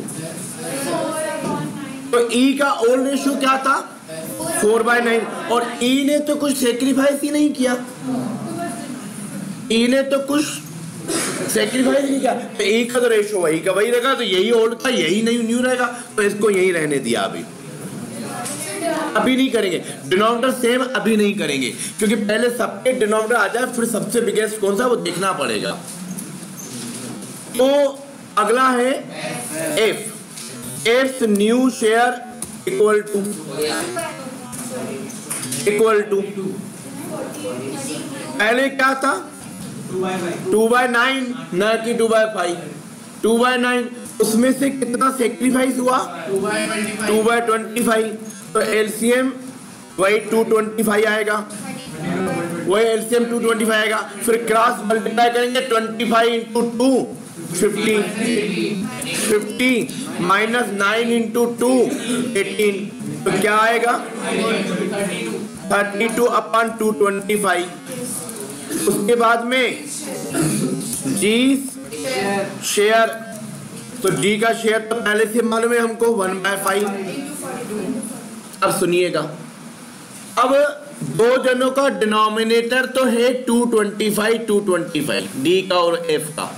तो ई e का ओल्ड रेशियो क्या था फोर बाय नाइन और ई e ने तो कुछ सेक्रीफाइस ही नहीं किया ई e ने तो कुछ सेक्रीफाइस नहीं किया तो ई e का तो रेशियो वही का वही रहेगा तो यही ओल्ड था यही नहीं न्यू रहेगा तो इसको यही रहने दिया अभी अभी नहीं करेंगे डिनोमिनेटर सेम अभी नहीं करेंगे क्योंकि पहले सबके डिनोमिनेटर आ जाए फिर सबसे बिगेस्ट कौन सा वो देखना पड़ेगा तो अगला है F F new share equal to equal to पहले क्या था टू बाय नाइन न की two by five two by nine उसमें से कितना सेक्रीफाइस हुआ टू बाय ट्वेंटी फाइव तो एलसीएम वही टू ट्वेंटी फाइव आएगा वही एलसीएम टू ट्वेंटी फाइव आएगा फिर क्रॉस मल्टीप्लाई करेंगे twenty five into two fifty fifty minus nine into two eighteen तो क्या आएगा thirty two upon two twenty five उसके बाद में जी शेयर तो डी का शेयर तो पहले से मालूम है हमको वन बाय फाइव अब सुनिएगा अब दो जनों का डिनोमिनेटर तो है two twenty five two twenty five D का और एफ का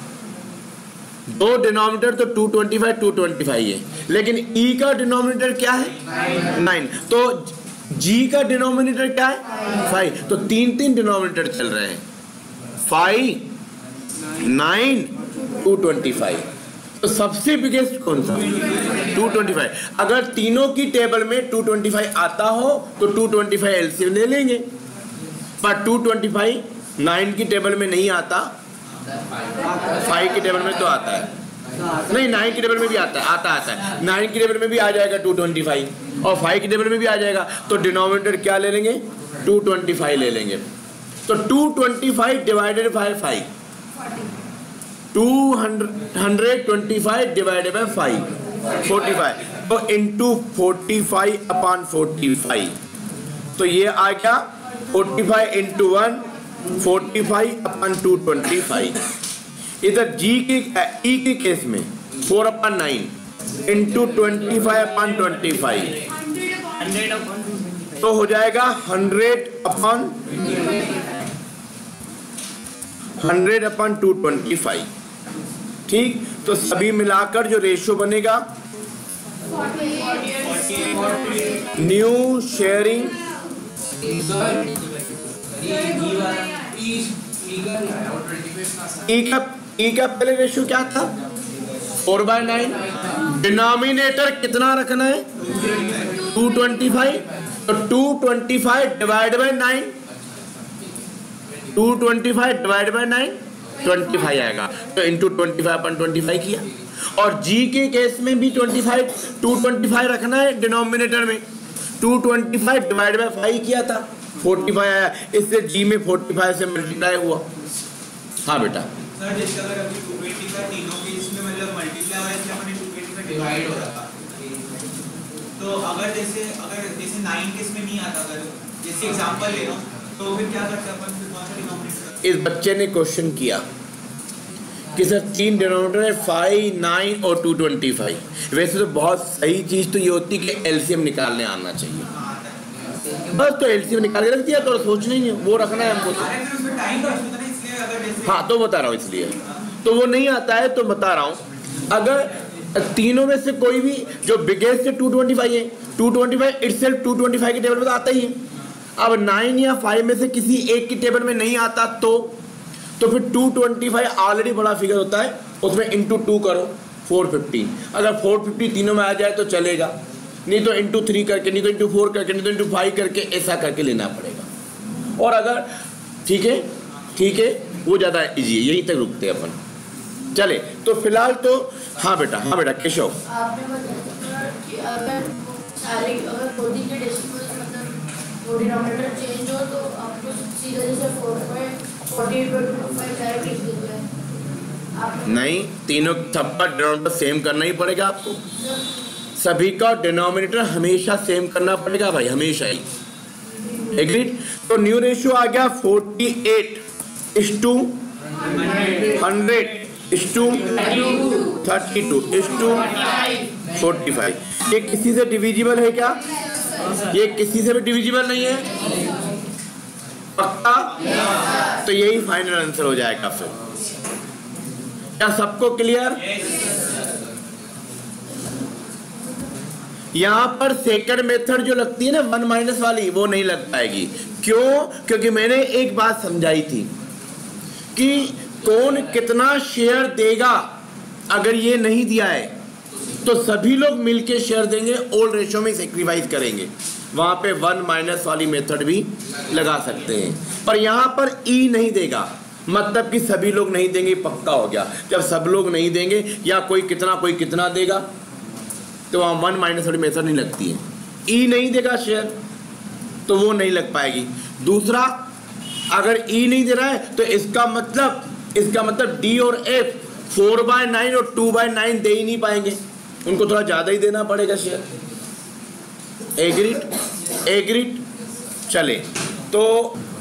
दो डिनोमिनेटर तो two twenty five two twenty five है लेकिन ई e का डिनोमिनेटर क्या है नाइन तो जी का डिनोमिनेटर क्या है फाइव तो तीन तीन डिनोमिनेटर चल रहे हैं five nine two twenty five तो सबसे बिगेस्ट कौन सा 225 अगर तीनों की टेबल में 225 आता हो तो 225 ट्वेंटी ले लेंगे पर 225 9 की टेबल में नहीं आता फाइव के टेबल में तो आता है नहीं नाइन के टेबल में भी आता है आता आता है नाइन के टेबल में भी आ जाएगा टू ट्वेंटी फाइव और फाइव के टेबल में भी आ जाएगा तो डिनोमिनेटर क्या ले लेंगे टू ट्वेंटी फाइव ले लेंगे तो two twenty five divided by five two hundred twenty five divided by five forty five तो into forty five upon forty five तो ये आ गया forty five into one forty five upon two twenty five इधर G के E के case में four upon nine into twenty five upon twenty five तो हो जाएगा hundred upon hundred upon two twenty five ठीक तो सभी मिलाकर जो रेशियो बनेगा न्यू शेयरिंग ई का पहले रेशियो क्या था फोर बाय नाइन डिनोमिनेटर कितना रखना है टू ट्वेंटी फाइव तो two twenty five divide by nine two twenty five divide by nine twenty five आएगा तो into twenty five upon twenty five किया और जी के केस में भी twenty five two twenty five रखना है डिनोमिनेटर में two twenty five divide by five किया था फोर्टी फाइव आया इससे जी में फोर्टी फाइव से मल्टीप्लाई हुआ हाँ बेटा मतलब तो तो इस बच्चे ने क्वेश्चन किया कि सर तीन डिनोमीटर है फाइव नाइन और टू ट्वेंटी फाइव वैसे तो बहुत सही चीज़ तो ये होती है कि एलसीएम निकालने आना चाहिए बस तो एल निकाल के रख दिया तो सोच नहीं है वो रखना है हमको तो। तो हाँ तो बता रहा हूँ इसलिए तो वो नहीं आता है तो बता रहा हूँ अगर तीनों में से कोई भी जो बिगेस्ट टू ट्वेंटी फाइव है two twenty five itself two twenty five के टेबल में तो आता ही है अब नाइन या फाइव में से किसी एक की टेबल में नहीं आता तो तो फिर टू ट्वेंटी फाइव ऑलरेडी बड़ा फिगर होता है उसमें इंटू टू करो फोर फिफ्टी अगर फोर फिफ्टी तीनों में आ जाए तो चलेगा नहीं तो इंटू थ्री करके नहीं तो इंटू फोर करके नहीं तो इंटू फाइव करके ऐसा करके लेना पड़ेगा और अगर ठीक है ठीक है वो ज़्यादा ईजी है यहीं तक रुकते हैं अपन चले तो फिलहाल तो हाँ बेटा हाँ बेटा केशव मतलब तो नहीं तीनों थप्पड़ डिनोमिनेटर सेम करना ही पड़ेगा आपको मतलब सभी का डिनोमिनेटर हमेशा सेम करना पड़ेगा भाई हमेशा ही एग्री तो न्यू रेशियो आ गया 48 eight is to hundred is to thirty two is to forty five ये किसी से डिविजिबल है क्या ये किसी से भी डिविजिबल नहीं है पक्का तो यही फाइनल आंसर हो जाएगा फिर क्या सबको क्लियर यहाँ पर सेकंड मेथड जो लगती है ना वन माइनस वाली वो नहीं लग पाएगी क्यों क्योंकि मैंने एक बात समझाई थी कि कौन कितना शेयर देगा अगर ये नहीं दिया है तो सभी लोग मिलके शेयर देंगे ओल्ड रेशो में सेक्रीफाइस करेंगे वहां पे वन माइनस वाली मेथड भी लगा सकते हैं पर यहाँ पर ई e नहीं देगा मतलब कि सभी लोग नहीं देंगे पक्का हो गया जब सब लोग नहीं देंगे या कोई कितना कोई कितना देगा तो वहाँ वन माइनस थोड़ी मेथड नहीं लगती है ई e नहीं देगा शेयर तो वो नहीं लग पाएगी दूसरा अगर ई e नहीं दे रहा है तो इसका मतलब इसका मतलब डी और एफ फोर बाय नाइन और टू बाय नाइन दे ही नहीं पाएंगे उनको थोड़ा ज़्यादा ही देना पड़ेगा शेयर एग्रीड एग्रीड चले तो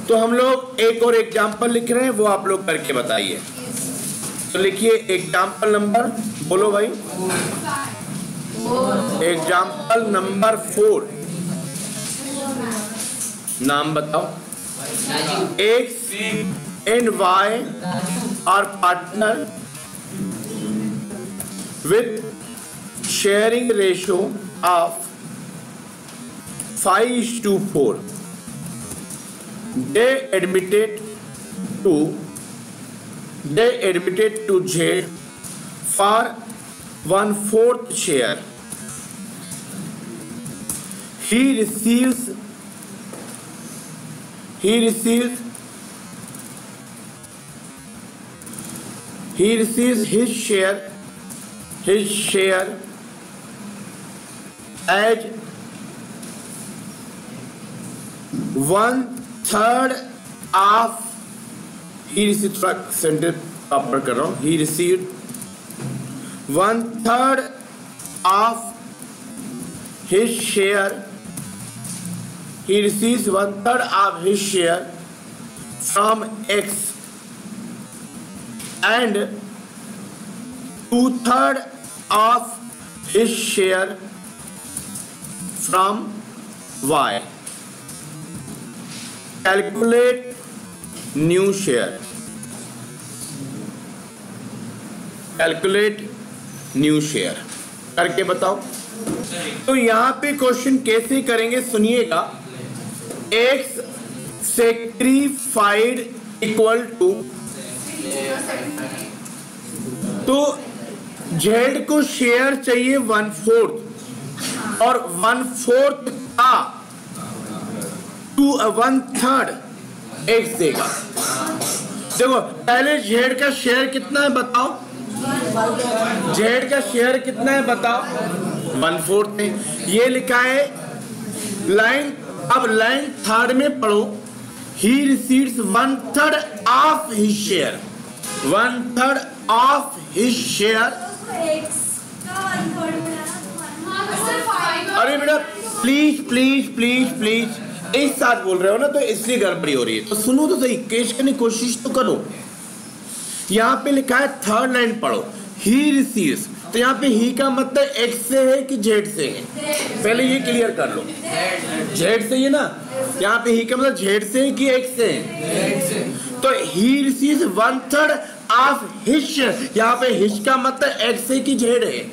तो हम लोग एक और एग्जाम्पल लिख रहे हैं वो आप लोग करके बताइए तो लिखिए एग्जाम्पल नंबर बोलो भाई एग्जाम्पल नंबर फोर नाम बताओ X and Y are partner with sharing ratio of five is to four they admitted to they admitted to Z for one fourth share He receives he receives he receives his share his share as one third of he received थोड़ा sentence proper कर रहा हूँ he received one third of his share he receives one third of his share from X and two third of his share from Y. Calculate new share. Calculate new share. करके बताओ तो यहाँ पे question कैसे करेंगे सुनिएगा X sacrificed equal to तो Z को शेयर चाहिए वन फोर्थ और वन फोर्थ का टू वन थर्ड एक्स देगा देखो पहले जेड का शेयर कितना है बताओ जेड का शेयर कितना है बताओ वन फोर्थ में ये लिखा है लाइन अब लाइन थर्ड में पढ़ो he receives one third of his share one third of his share अरे बेटा प्लीज प्लीज प्लीज प्लीज इस साथ बोल रहे हो ना तो इसलिए गड़बड़ी हो रही है तो सुनो तो सही क्वेश्चन की कोशिश तो करो यहां पे लिखा है थर्ड लाइन पढ़ो ही रिसीव्स तो यहाँ पे ही का मतलब एक्स से है कि जेड से है पहले ये क्लियर कर लो जेड से ही ना यहाँ पे ही का मतलब जेड से है कि एक्स से है तो he receive one third of his यहाँ पे हिश का मतलब एक्स से कि जेड है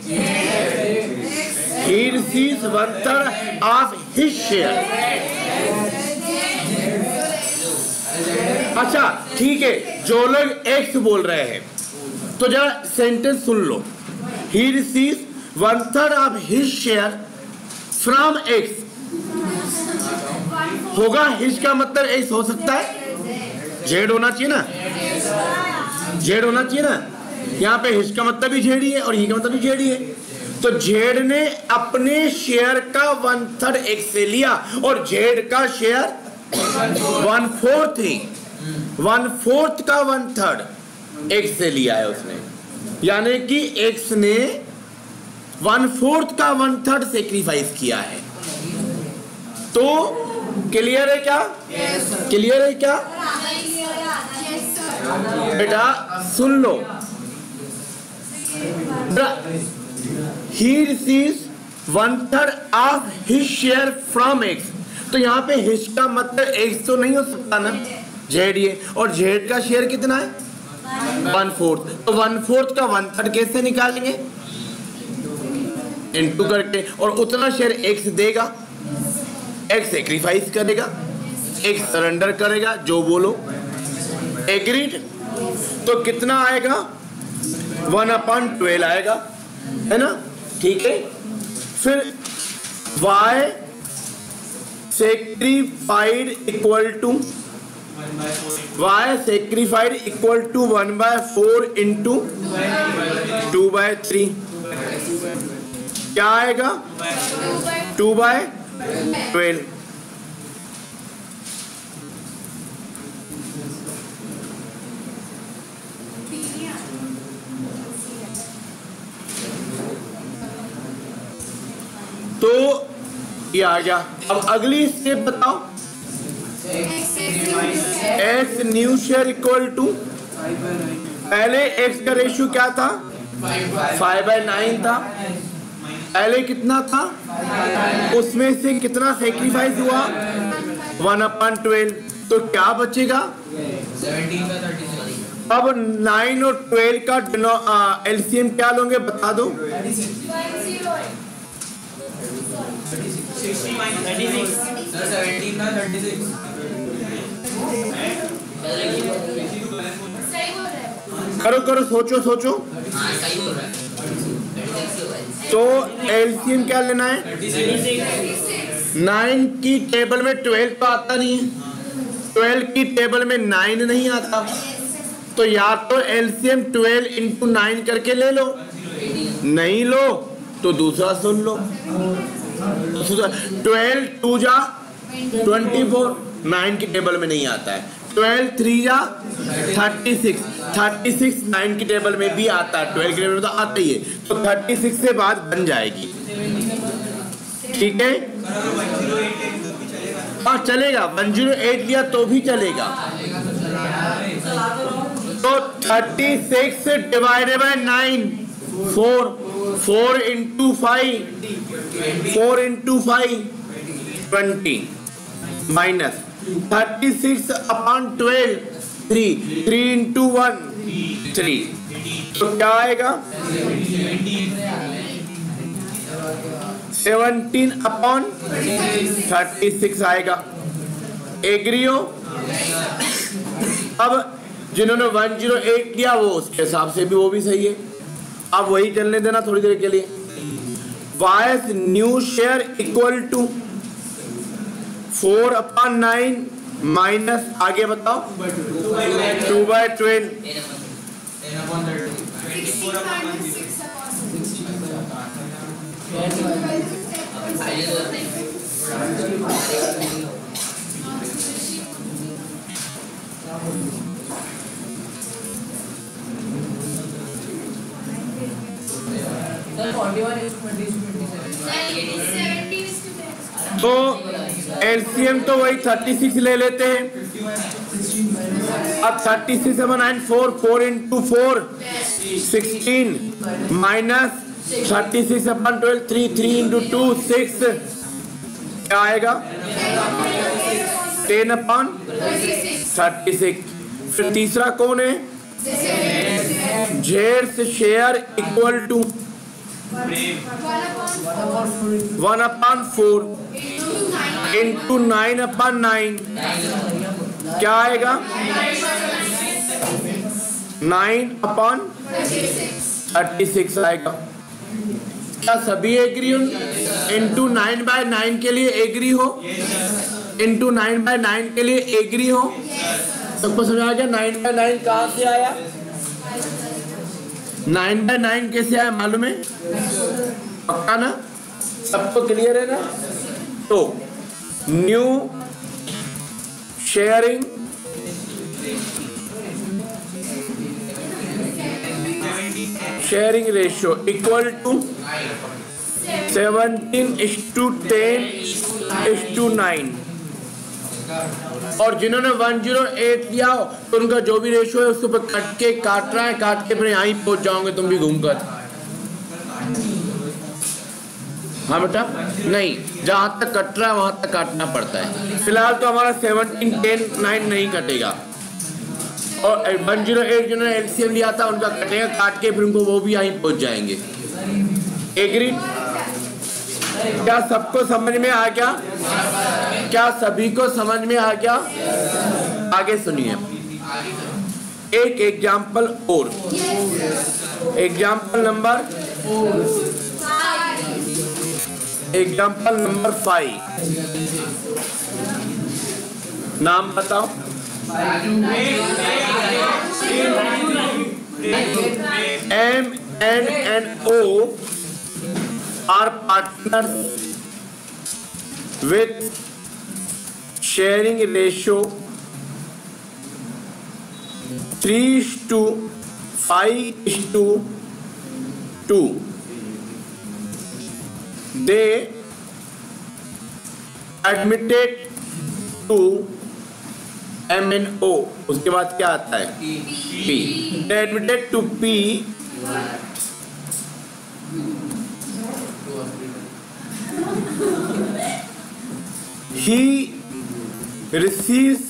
he receive one third of his अच्छा ठीक है जो लोग एक्स बोल रहे हैं तो जरा सेंटेंस सुन लो he receives one third of his share from x होगा हिज का मतलब एक्स हो सकता है जेड होना चाहिए ना जेड होना चाहिए ना यहाँ पे हिज का मतलब भी जेड ही है और ही का मतलब भी जेड ही है तो जेड ने अपने शेयर का वन थर्ड एक्स से लिया और जेड का शेयर वन फोर्थ ही वन फोर्थ का वन थर्ड एक्स से लिया है उसने यानी कि एक्स ने वन फोर्थ का वन थर्ड सेक्रीफाइस किया है तो क्लियर है क्या क्लियर है क्या बेटा सुन लो he receive one third of his share from X तो यहां पे हिज का मतलब एक्स तो नहीं हो सकता ना जेड ये और जेड का शेयर कितना है वन फोर्थ तो वन फोर्थ का वन थर्ड कैसे निकालेंगे इंटू करके और उतना शेयर एक्स देगा एक्स सेक्रीफाइस करेगा एक सरेंडर करेगा जो बोलो एग्रीड तो कितना आएगा वन अपॉन ट्वेल्व आएगा है ना ठीक है फिर Y sacrificed equal to Y sacrificed equal to one by four into two by three क्या आएगा टू बाय ट्वेल्व तो ये आ गया अब अगली स्टेप बताओ X new share equal to पहले एक्स का रेशियो क्या था फाइव बाई नाइन था पहले कितना था उसमें से कितना सेक्रीफाइस हुआ वन अपॉन ट्वेल्व तो क्या बचेगा अब नाइन और ट्वेल्व का एलसीएम क्या लोगे बता दो थर्टी सिक्स करो करो सोचो सोचो तो एल्सियम क्या लेना है नाइन की टेबल में ट्वेल्व तो आता नहीं है ट्वेल्व की टेबल में नाइन नहीं आता तो या तो एल्सियम ट्वेल्व इंटू नाइन करके ले लो नहीं लो तो दूसरा सुन लो ट्वेल्व टू जा ट्वेंटी फोर नाइन की टेबल में नहीं आता है ट्वेल्व थ्री या thirty six thirty six nine की टेबल में भी आता है ट्वेल्व की टेबल में तो आता ही है तो थर्टी सिक्स से बात बन जाएगी ठीक है और हाँ, चलेगा वन जीरो एट लिया तो भी चलेगा तो thirty six divided by nine four four into five four into five twenty minus thirty six upon twelve three three into one three तो क्या आएगा सेवनटीन अपॉन थर्टी सिक्स आएगा एग्रियो अब जिन्होंने वन जीरो एट किया वो उसके हिसाब से भी वो भी सही है अब वही चलने देना थोड़ी देर के लिए Y's new share equal to four upon nine minus आगे बताओ टू बाय ट्वेल्व तो एलसीएम तो वही 36 ले लेते हैं अब 36 six seven nine four four into four sixteen minus thirty six upon twelve three three into two six क्या आएगा टेन अपन थर्टी सिक्स फिर तीसरा कौन है जेर्स share equal to one upon four into nine upon nine क्या आएगा nine upon thirty six आएगा क्या सभी एग्री हो इंटू नाइन बाय नाइन के लिए एग्री हो इंटू नाइन बाय नाइन के लिए एग्री हो सबको समझ आ गया नाइन बाय नाइन कहाँ से आया नाइन बाय नाइन कैसे आया मालूम है पक्का ना सबको क्लियर है ना तो new sharing sharing ratio equal to seventeen is to ten is to nine और जिन्होंने वन जीरो एट लिया हो तो उनका जो भी रेशियो है उसके ऊपर कट के काट रहा है काट के फिर यहाँ पहुंच जाओगे तुम भी घूमकर हाँ बेटा नहीं जहाँ तक कट रहा है वहां तक काटना पड़ता है फिलहाल तो हमारा सेवनटीन टेन नाइन नहीं कटेगा और वन जीरो एट जिन्होंने एल लिया था उनका कटेगा काट के फिर उनको वो भी यहाँ पहुंच जाएंगे एग्री क्या सबको समझ में आ गया क्या सभी को समझ में आ गया आगे सुनिए एक एग्जाम्पल और example number example number five नाम बताओ M N N O are partner with sharing ratio three two five two to they admitted to M N O उसके बाद क्या आता है P they admitted to P he receives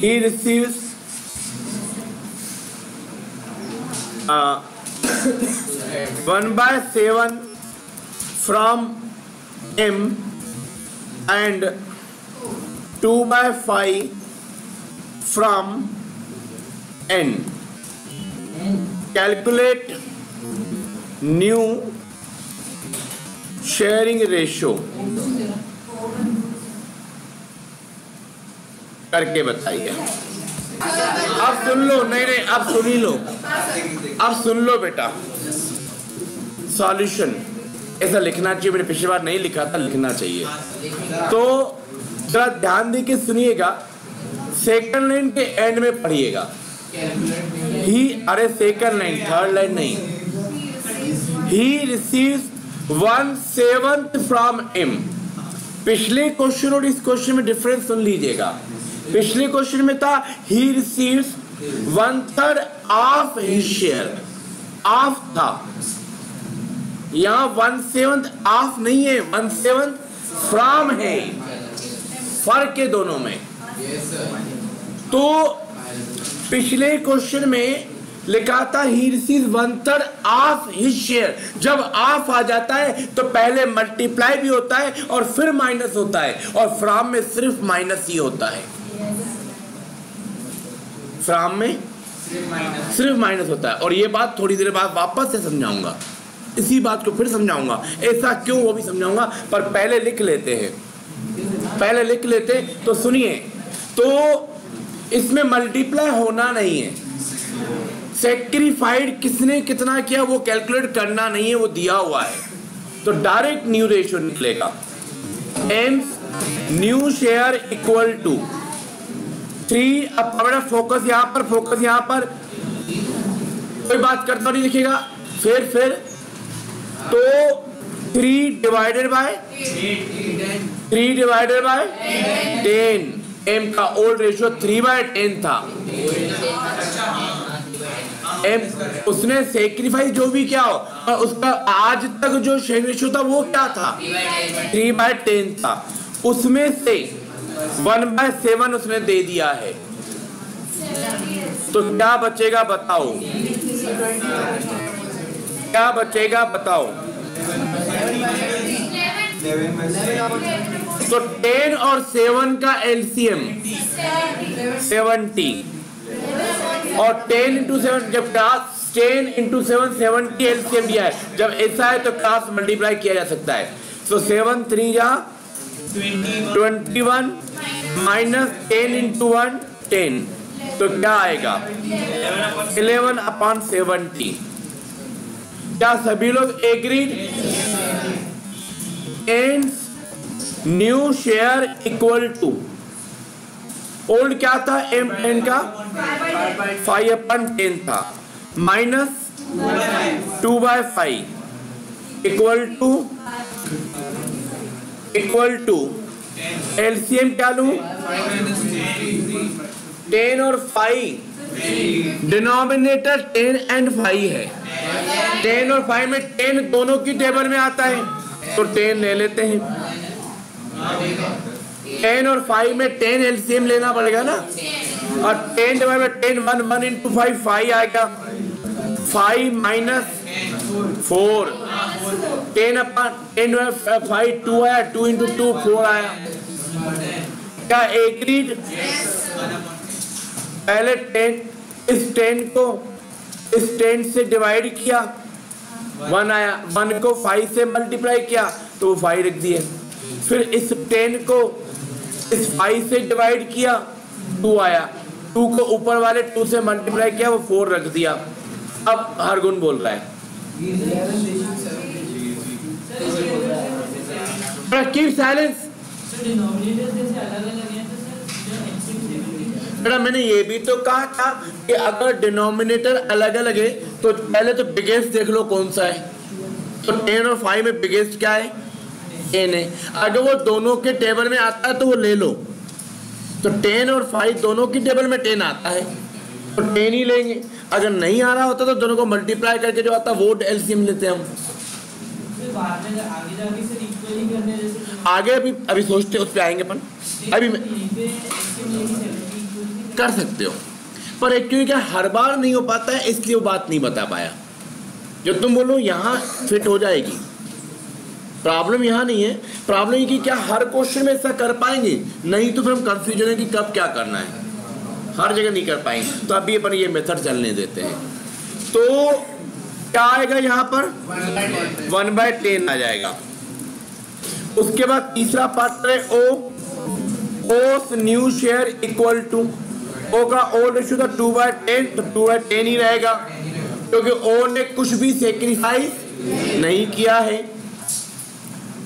he receives uh, one by seven from M and two by five from N. Calculate new sharing ratio करके बताइए अब सुन लो नहीं नहीं अब सुन ही लो अब सुन लो बेटा सॉल्यूशन ऐसा लिखना चाहिए मैंने पिछली बार नहीं लिखा था लिखना चाहिए तो जरा ध्यान दे के सुनिएगा सेकंड लाइन के एंड में पढ़िएगा ही अरे सेकंड लाइन थर्ड लाइन नहीं he receive one seventh from M पिछले क्वेश्चन और इस क्वेश्चन में डिफरेंस सुन लीजिएगा पिछले क्वेश्चन में था he receive one third of his share of था यहां वन सेवंथ ऑफ नहीं है वन सेवंथ फ्रॉम है फर्क है दोनों में तो पिछले क्वेश्चन में लिखा था he receive of his share जब ऑफ आ जाता है तो पहले मल्टीप्लाई भी होता है और फिर माइनस होता है और फ्राम में सिर्फ माइनस ही होता है फ्राम में सिर्फ माइनस होता है और ये बात थोड़ी देर बाद वापस से समझाऊंगा इसी बात को फिर समझाऊंगा ऐसा क्यों वो भी समझाऊंगा पर पहले लिख लेते हैं पहले लिख लेते तो सुनिए तो इसमें मल्टीप्लाई होना नहीं है सेक्रीफाइड किसने कितना किया वो कैलकुलेट करना नहीं है वो दिया हुआ है तो डायरेक्ट न्यू रेशियो निकलेगा M new share equal to three अब बड़ा फोकस यहां पर फोकस यहां पर कोई बात करता नहीं लिखेगा फिर फिर तो three divided by three divided by ten M का old ratio three by ten था एम उसने सेक्रीफाइस जो भी किया हो उसका आज तक जो शेयर था वो क्या था थ्री बाय टेन था उसमें से वन बाय सेवन उसने दे दिया है तो क्या बचेगा बताओ क्या बचेगा बताओ तो टेन और सेवन का एलसीएम सेवनटी और टेन इंटू सेवन जब cross ten into seven seventy LCM दिया है जब ऐसा है तो क्रास मल्टीप्लाई किया जा सकता है सो सेवन थ्री या twenty one minus ten into one ten तो क्या आएगा इलेवन अपॉन सेवनटी क्या सभी लोग agreed and new share equal to old क्या था एम एन का फाइव अपन टेन था minus two by five equal to equal to LCM क्या लू टेन और five denominator ten and five है टेन और फाइव में टेन दोनों की टेबल में आता है तो टेन ले लेते हैं टेन और फाइव में टेन एलसीएम लेना पड़ेगा ना और ten divide by ten one one into five five आएगा five minus four ten upon ten five two आया टू इंटू टू फोर आया क्या एग्रीड पहले टेन इस टेन को इस टेन से डिवाइड किया वन आया वन को फाइव से मल्टीप्लाई किया तो वो फाइव रख दिए फिर इस टेन को इस फाइव से डिवाइड किया टू आया टू को ऊपर वाले टू से मल्टीप्लाई किया वो फोर रख दिया अब हर गुण बोल रहा है कीप साइलेंस बेटा मैंने ये भी तो कहा था कि अगर डिनोमिनेटर अलग अलग है तो पहले तो बिगेस्ट देख लो कौन सा है तो टेन और फाइव में बिगेस्ट क्या है टेन है अगर वो दोनों के टेबल में आता है तो वो ले लो तो टेन और फाइव दोनों की टेबल में टेन आता है तो टेन ही लेंगे अगर नहीं आ रहा होता तो दोनों को मल्टीप्लाई करके जो आता है वो एल्सियम लेते हैं हम आगे अभी अभी सोचते उस पर आएंगे अपन अभी कर सकते हो पर एक्चुअली क्या हर बार नहीं हो पाता है इसलिए वो बात नहीं बता पाया जो तुम बोलो यहाँ फिट हो जाएगी प्रॉब्लम यहाँ नहीं है प्रॉब्लम ये कि क्या हर क्वेश्चन में ऐसा कर पाएंगे नहीं तो फिर हम कंफ्यूजन है कि कब क्या करना है हर जगह नहीं कर पाएंगे तो अभी अपन ये मेथड चलने देते हैं तो क्या आएगा यहाँ पर वन बाय टेन आ जाएगा उसके बाद तीसरा पार्ट है O O's new share equal to O का ओ रेशो था टू बाय टेन तो टू बाय टेन ही रहेगा क्योंकि ओ ने कुछ भी सेक्रीफाइस नहीं किया है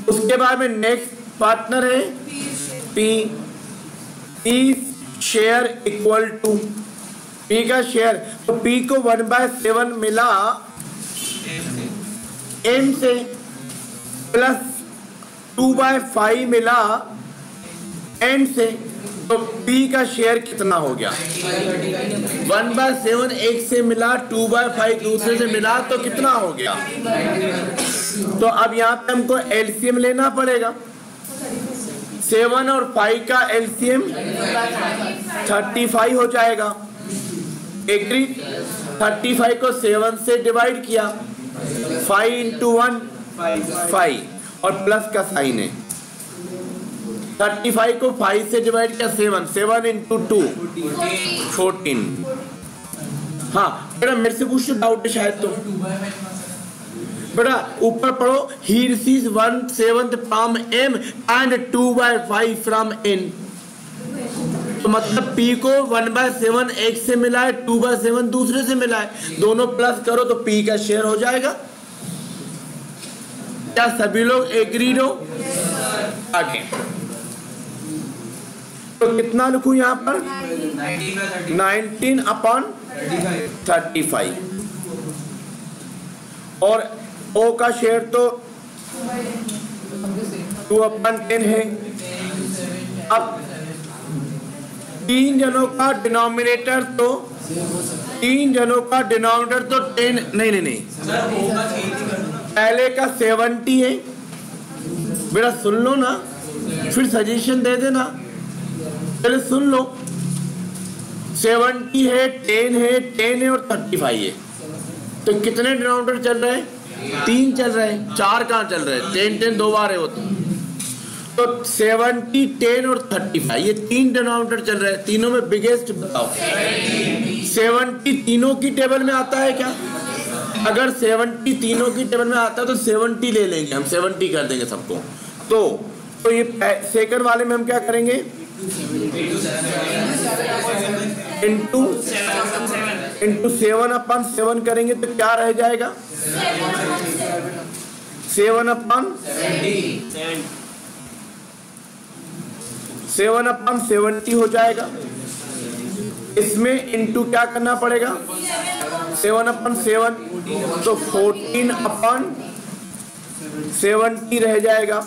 उसके बाद में नेक्स्ट पार्टनर है P P share equal to P का शेयर तो पी को वन बाय सेवन मिला एम से प्लस टू बाय फाइव मिला एन से बी तो का शेयर कितना हो गया वन बाय सेवन एक से मिला टू बाय फाइव दूसरे से मिला तो कितना हो गया तो अब यहाँ पे हमको एलसीएम लेना पड़ेगा सेवन और फाइव का एलसीएम थर्टी फाइव हो जाएगा एग्री थर्टी फाइव को सेवन से डिवाइड किया फाइव इंटू वन फाइव और प्लस का साइन है थर्टी फाइव को फाइव से डिवाइड किया seven seven into two fourteen हाँ बेटा मेरे से कुछ डाउट है शायद तो बेटा ऊपर पढ़ो ही receive one seven from M and two by five from N तो मतलब P को वन बाय सेवन एक से मिला है टू बाय सेवन दूसरे से मिला है दोनों प्लस करो तो P का शेयर हो जाएगा क्या सभी लोग एग्रीड हो आगे तो कितना लिखूं यहाँ पर नाइनटीन अपॉन थर्टी फाइव और ओ का शेयर तो टू अपॉन टेन है अब तीन जनों का डिनोमिनेटर तो तीन जनों का डिनोमिनेटर तो टेन नहीं नहीं नहीं पहले का सेवनटी है बेटा सुन लो ना फिर सजेशन दे देना पहले सुन लो सेवेंटी है टेन है टेन है और थर्टी फाइव है तो कितने डिनोमिनेटर चल रहे हैं तीन चल रहे हैं चार कहाँ चल रहे हैं टेन टेन दो बार है वो तो, तो सेवनटी टेन और थर्टी फाइव ये तीन डिनोमिनेटर चल रहे हैं तीनों में बिगेस्ट बताओ सेवनटी तीनों की टेबल में आता है क्या अगर सेवनटी तीनों की टेबल में आता है तो सेवनटी ले लेंगे हम सेवनटी कर देंगे सबको तो तो ये सेकंड वाले में हम क्या करेंगे इंटू इंटू सेवन अपन सेवन करेंगे तो क्या रह जाएगा सेवन अपन सेवन अपन सेवेंटी हो जाएगा इसमें इंटू क्या करना पड़ेगा सेवन अपन सेवन तो फोर्टीन अपन सेवेंटी रह जाएगा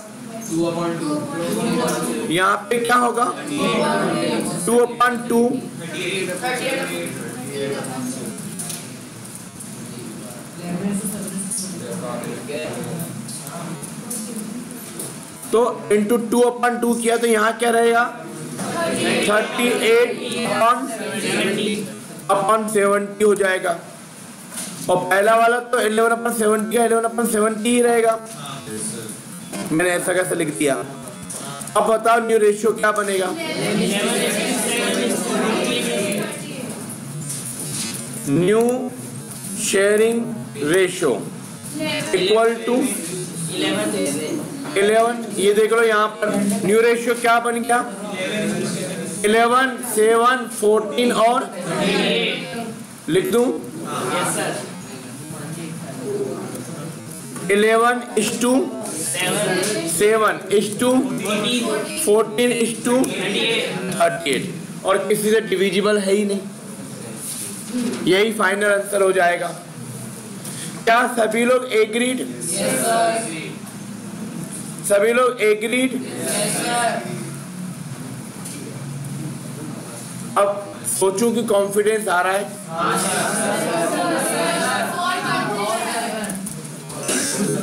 यहाँ पे क्या होगा टू अपॉइंट टू तो इंटू टू अपन टू किया तो यहाँ क्या रहेगा थर्टी एट अपन अपन सेवेंटी हो जाएगा और पहला वाला तो इलेवन अपन सेवेंटी इलेवन अपन सेवेंटी ही रहेगा मैंने ऐसा कैसे लिख दिया अब बताओ न्यू रेशियो क्या बनेगा new sharing ratio equal to eleven ये देख लो यहाँ पर न्यू रेशियो क्या बन गया इलेवन सेवन फोर्टीन और लिख दू eleven is to seven is to fourteen is to thirty eight और किसी से डिविजिबल है ही नहीं यही फाइनल आंसर हो जाएगा क्या सभी लोग एग्रीड सभी लोग एग्रीड अब सोचूं कि कॉन्फिडेंस आ रहा है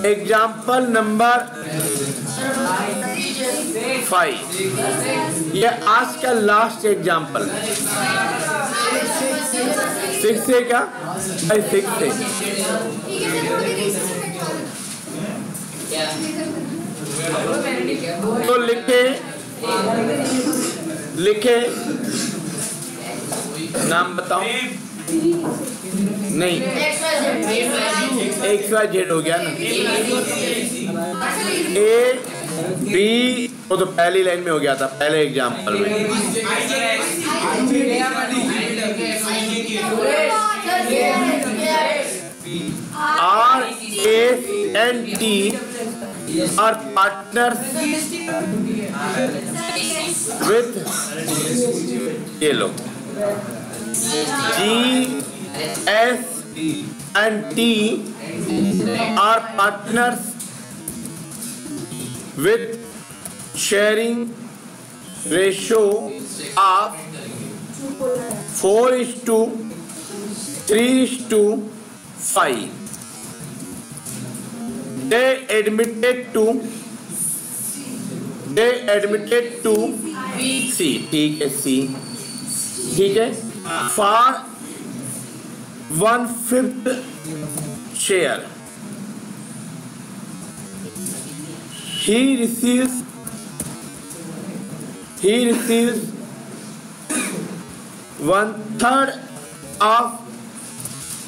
एग्जाम्पल नंबर फाइव ये आज का लास्ट एग्जाम्पल है सिक्स है क्या सिक्स है तो लिखे लिखे नाम बताऊं नहीं जेड हो गया ना ए बी वो तो पहली लाइन में हो गया था पहले एग्जाम्पल में R A N T R partner with ये लोग G, S, and T are partners with sharing ratio of 4 is to 3 is to 5. They admitted to they admitted to C. ठीक है C. ठीक है for one fifth share. He receives he receives one third of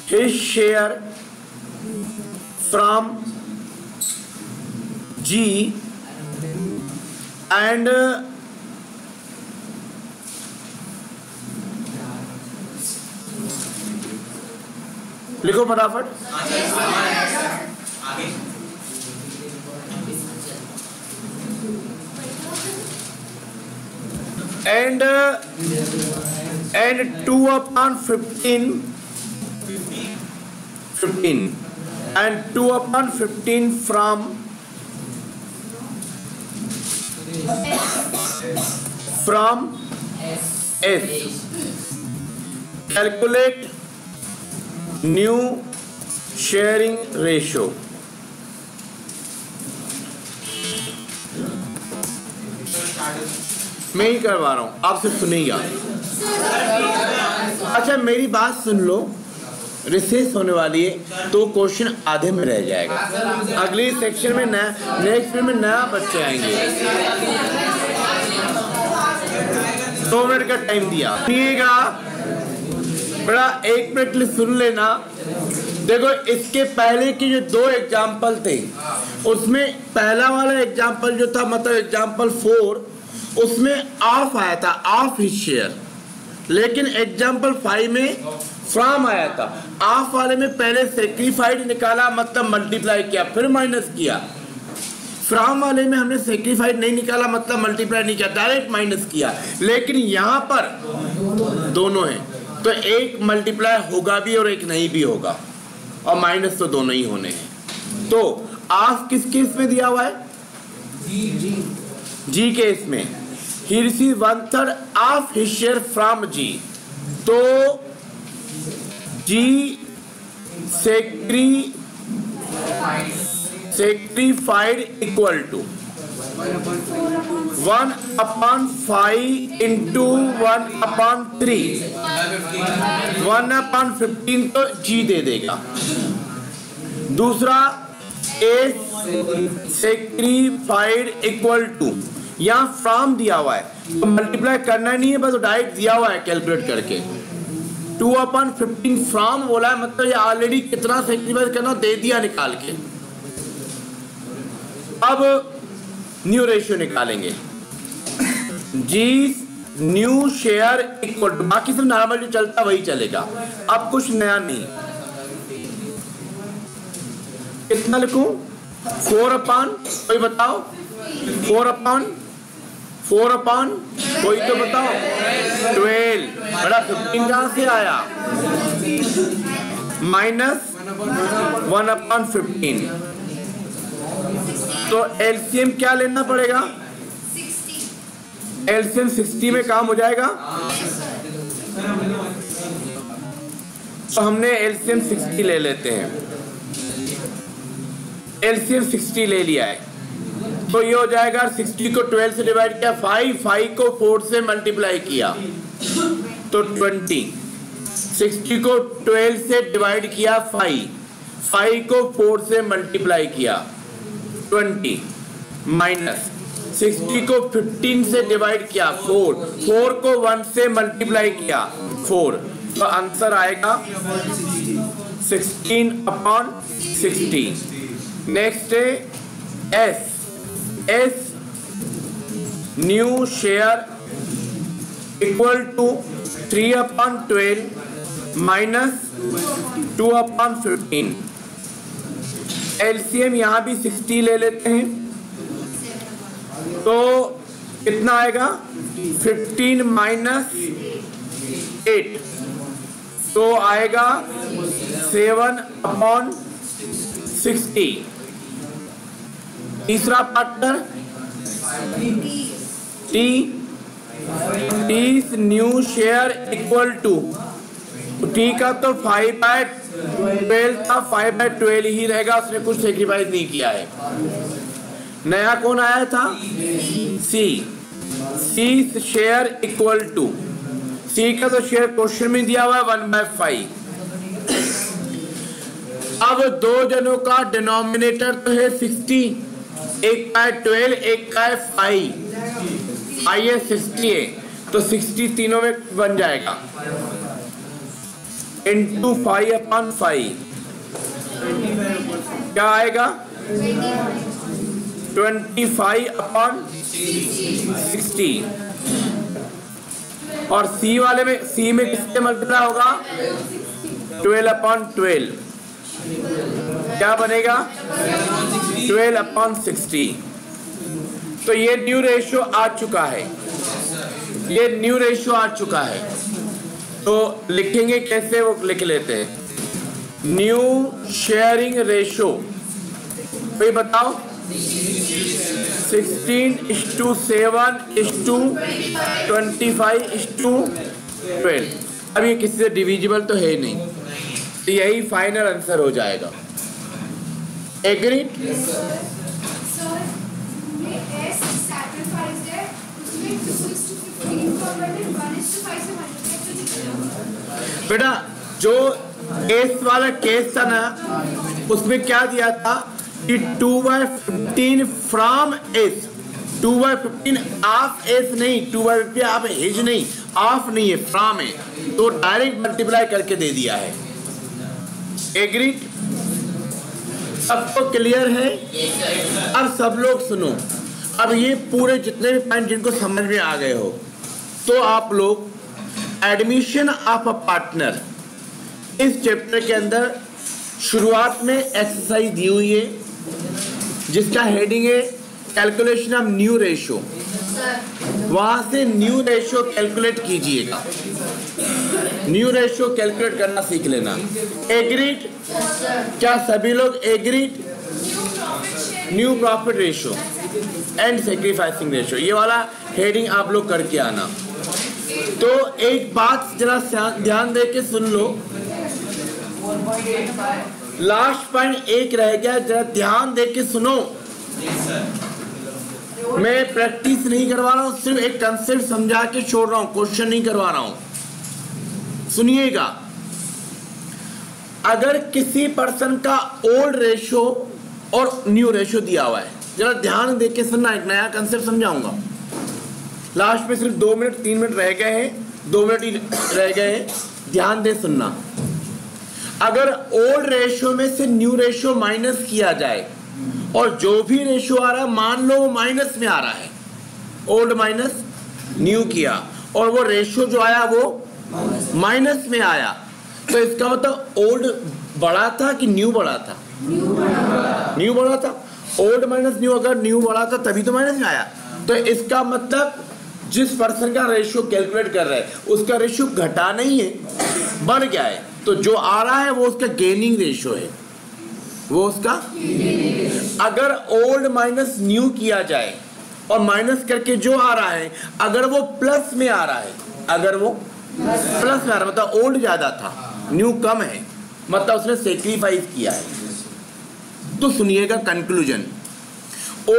his share from G and लिखो फटाफट and and two upon fifteen fifteen and two upon fifteen from from S calculate new sharing ratio मैं ही करवा रहा हूं आप सिर्फ सुनेगा अच्छा मेरी बात सुन लो रिसेस होने वाली है तो क्वेश्चन आधे में रह जाएगा अगले सेक्शन में नया नेक्स्ट में नया बच्चे आएंगे दो मिनट का टाइम दिया ठीक है बड़ा एक मिनट सुन लेना देखो इसके पहले की जो दो एग्जाम्पल थे उसमें पहला वाला एग्जाम्पल जो था मतलब एग्जाम्पल फोर उसमें ऑफ आया था ऑफ ही शेयर लेकिन एग्जाम्पल फाइव में फ्राम आया था ऑफ वाले में पहले सेक्रीफाइड निकाला मतलब मल्टीप्लाई किया फिर माइनस किया फ्राम वाले में हमने सेक्रीफाइड नहीं निकाला मतलब मल्टीप्लाई नहीं किया डायरेक्ट माइनस किया लेकिन यहाँ पर दोनों हैं तो एक मल्टीप्लाई होगा भी और एक नहीं भी होगा और माइनस तो दोनों ही होने हैं तो आफ किस केस में दिया हुआ है जी जी जी केस में ही receive one third of his share from G तो G सेक्री sacrificed equal to one upon five into one upon three one upon fifteen तो जी दे देगा दूसरा एट सेक्रीफाइड इक्वल टू यहाँ from दिया हुआ है तो मल्टीप्लाई करना नहीं है बस डायरेक्ट दिया हुआ है कैलकुलेट करके टू अपॉन फिफ्टीन फ्राम बोला है मतलब ये ऑलरेडी कितना सेक्रीफाइस करना दे दिया निकाल के अब न्यू रेशियो निकालेंगे G new share equal to बाकी सब नॉर्मल जो चलता वही चलेगा अब कुछ नया नहीं कितना लिखूं फोर अपान कोई बताओ फोर अपॉन फोर अपान कोई तो बताओ ट्वेल्व बड़ा फिफ्टीन कहां से आया माइनस वन अपॉन फिफ्टीन तो एलसीएम क्या लेना पड़ेगा एलसीएम 60 में काम हो जाएगा तो हमने एलसीएम 60 ले लेते हैं एलसीएम 60 ले लिया है तो ये हो जाएगा 60 को 12 से डिवाइड किया 5 5 को 4 से मल्टीप्लाई किया तो 20 60 को 12 से डिवाइड किया 5 5 को 4 से मल्टीप्लाई किया ट्वेंटी माइनस सिक्सटी को फिफ्टीन से डिवाइड किया फोर फोर को वन से मल्टीप्लाई किया फोर तो आंसर आएगा सिक्सटीन अपॉन सिक्सटीन नेक्स्ट है S S new share equal to three upon twelve minus two upon fifteen LCM यहाँ भी 60 ले लेते हैं तो कितना आएगा 15 माइनस एट तो आएगा सेवन अपॉन सिक्सटी तीसरा पार्टनर टी तीस new share equal to T का तो फाइव बाय ट्वेल्व था फाइव बाई ट्वेल्व ही रहेगा उसने कुछ सेक्रीफाइस नहीं किया है नया कौन आया था C C share equal to C का तो शेयर क्वेश्चन में दिया हुआ है वन बाय फाइव अब दो जनों का डिनोमिनेटर तो है सिक्सटी एक का है ट्वेल्व एक का है फाइव आइए सिक्सटी है तो सिक्सटी तीनों में बन जाएगा इंटू फाइव अपॉन फाइव क्या आएगा ट्वेंटी फाइव अपॉन सिक्सटी और सी वाले में सी में किससे मल्टीप्लाई होगा ट्वेल्व अपॉन ट्वेल्व क्या बनेगा ट्वेल्व अपॉन सिक्सटी तो ये न्यू रेशियो आ चुका है ये न्यू रेशियो आ चुका है तो लिखेंगे कैसे वो लिख लेते हैं न्यू शेयरिंग रेशो कोई बताओ sixteen is to seven is to twenty five is to twelve अब ये किसी से डिविजिबल तो है ही नहीं तो यही फाइनल आंसर हो जाएगा एग्री yes, बेटा जो एस वाला केस था ना उसमें क्या दिया था कि two by fifteen from S two by fifteen of S नहीं two by fifteen of his नहीं ऑफ नहीं है फ्रॉम है तो डायरेक्ट मल्टीप्लाई करके दे दिया है एग्री सबको क्लियर है अब सब लोग सुनो अब ये पूरे जितने भी पॉइंट जिनको समझ में आ गए हो तो आप लोग एडमिशन ऑफ अ पार्टनर इस चैप्टर के अंदर शुरुआत में एक्सरसाइज दी हुई है जिसका हेडिंग है कैलकुलेशन ऑफ न्यू रेशो वहां से न्यू रेशो कैलकुलेट कीजिएगा न्यू रेशो कैलकुलेट करना सीख लेना एग्रीड क्या सभी लोग agreed new profit ratio and sacrificing ratio ये वाला हेडिंग आप लोग करके आना तो एक बात जरा ध्यान दे के सुन लो लास्ट पॉइंट एक रह गया जरा ध्यान दे के सुनो मैं प्रैक्टिस नहीं करवा रहा हूँ सिर्फ एक कंसेप्ट समझा के छोड़ रहा हूँ क्वेश्चन नहीं करवा रहा हूँ सुनिएगा अगर किसी पर्सन का ओल्ड रेशो और न्यू रेशो दिया हुआ है जरा ध्यान दे के सुनना एक नया कंसेप्ट समझाऊंगा लास्ट में सिर्फ दो मिनट तीन मिनट रह गए हैं दो मिनट ही रह गए हैं ध्यान दे सुनना अगर ओल्ड रेशियो में से न्यू रेशियो माइनस किया जाए और जो भी रेशियो आ रहा है मान लो वो माइनस में आ रहा है ओल्ड माइनस न्यू किया और वो रेशियो जो आया वो माइनस में आया तो इसका मतलब ओल्ड बड़ा था कि न्यू बड़ा था न्यू बड़ा था ओल्ड माइनस न्यू अगर न्यू बड़ा था तभी तो माइनस में आया तो इसका मतलब जिस पर्सन का रेशियो कैलकुलेट कर रहे हैं उसका रेशियो घटा नहीं है बढ़ गया है तो जो आ रहा है वो उसका गेनिंग रेशियो है वो उसका अगर ओल्ड माइनस न्यू किया जाए और माइनस करके जो आ रहा है अगर वो प्लस में आ रहा है अगर वो प्लस में आ रहा है मतलब ओल्ड ज़्यादा था न्यू कम है मतलब उसने सेक्रीफाइस किया है तो सुनिएगा conclusion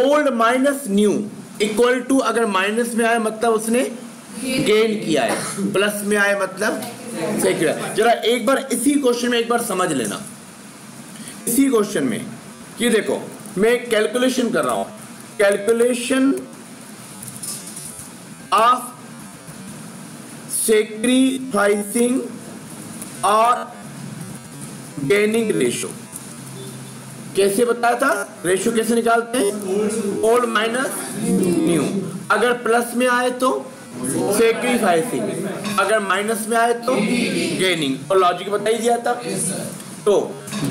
old minus new equal to अगर माइनस में आए मतलब उसने गेन किया है प्लस में आए मतलब जरा एक बार इसी क्वेश्चन में एक बार समझ लेना इसी क्वेश्चन में ये देखो मैं कैलकुलेशन कर रहा हूं कैलकुलेशन ऑफ सेक्रीफाइसिंग और गेनिंग रेशो कैसे बताया था रेशियो कैसे निकालते हैं ओल्ड माइनस न्यू अगर प्लस में आए तो सेक्रीफाइसिंग अगर माइनस में आए तो गेनिंग और लॉजिक बता ही दिया था तो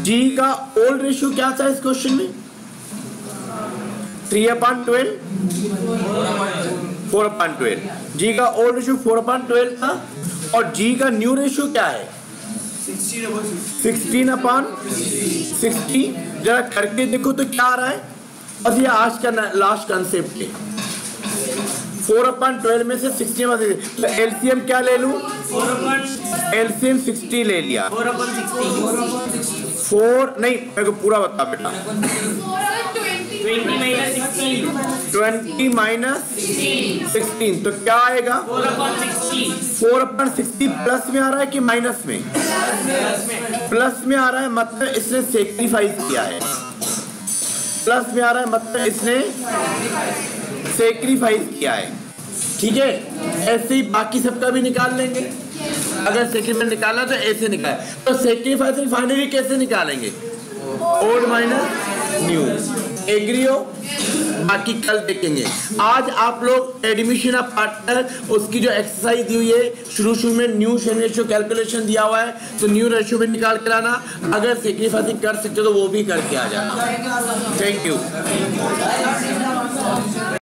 जी का ओल्ड रेशियो क्या था इस क्वेश्चन में three upon twelve four upon twelve G का old ratio four upon twelve था और जी का न्यू रेशियो क्या है सिक्सटीन अपॉन सिक्सटी जरा करके देखो तो क्या आ रहा है बस ये आज का लास्ट कंसेप्ट है फोर अपॉइंट ट्वेल्व में से सिक्सटी में तो एलसीएम क्या ले लू एलसीएम सिक्सटी ले लिया फोर नहीं मेरे को पूरा बता बेटा ट्वेंटी माइनस सिक्सटीन तो क्या आएगा फोर अपन सिक्सटी प्लस में आ रहा है कि माइनस में प्लस में आ रहा है मतलब इसने सेक्रीफाइस किया है प्लस में आ रहा है मतलब इसने सेक्रीफाइस किया है ठीक है ऐसे ही बाकी सबका भी निकाल लेंगे अगर सेक्रीफाइस निकाला तो ऐसे निकाले तो सेक्रीफाइस फाइनली कैसे निकालेंगे ओल्ड माइनस न्यू एग्री हो बाकी कल देखेंगे आज आप लोग एडमिशन ऑफ पार्टनर उसकी जो एक्सरसाइज दी हुई है शुरू शुरू में न्यू रेशियो कैलकुलेशन दिया हुआ है तो न्यू रेशियो भी निकाल कर आना अगर सेक्रीफाइसिंग कर सकते हो तो वो भी करके आ जाना थैंक यू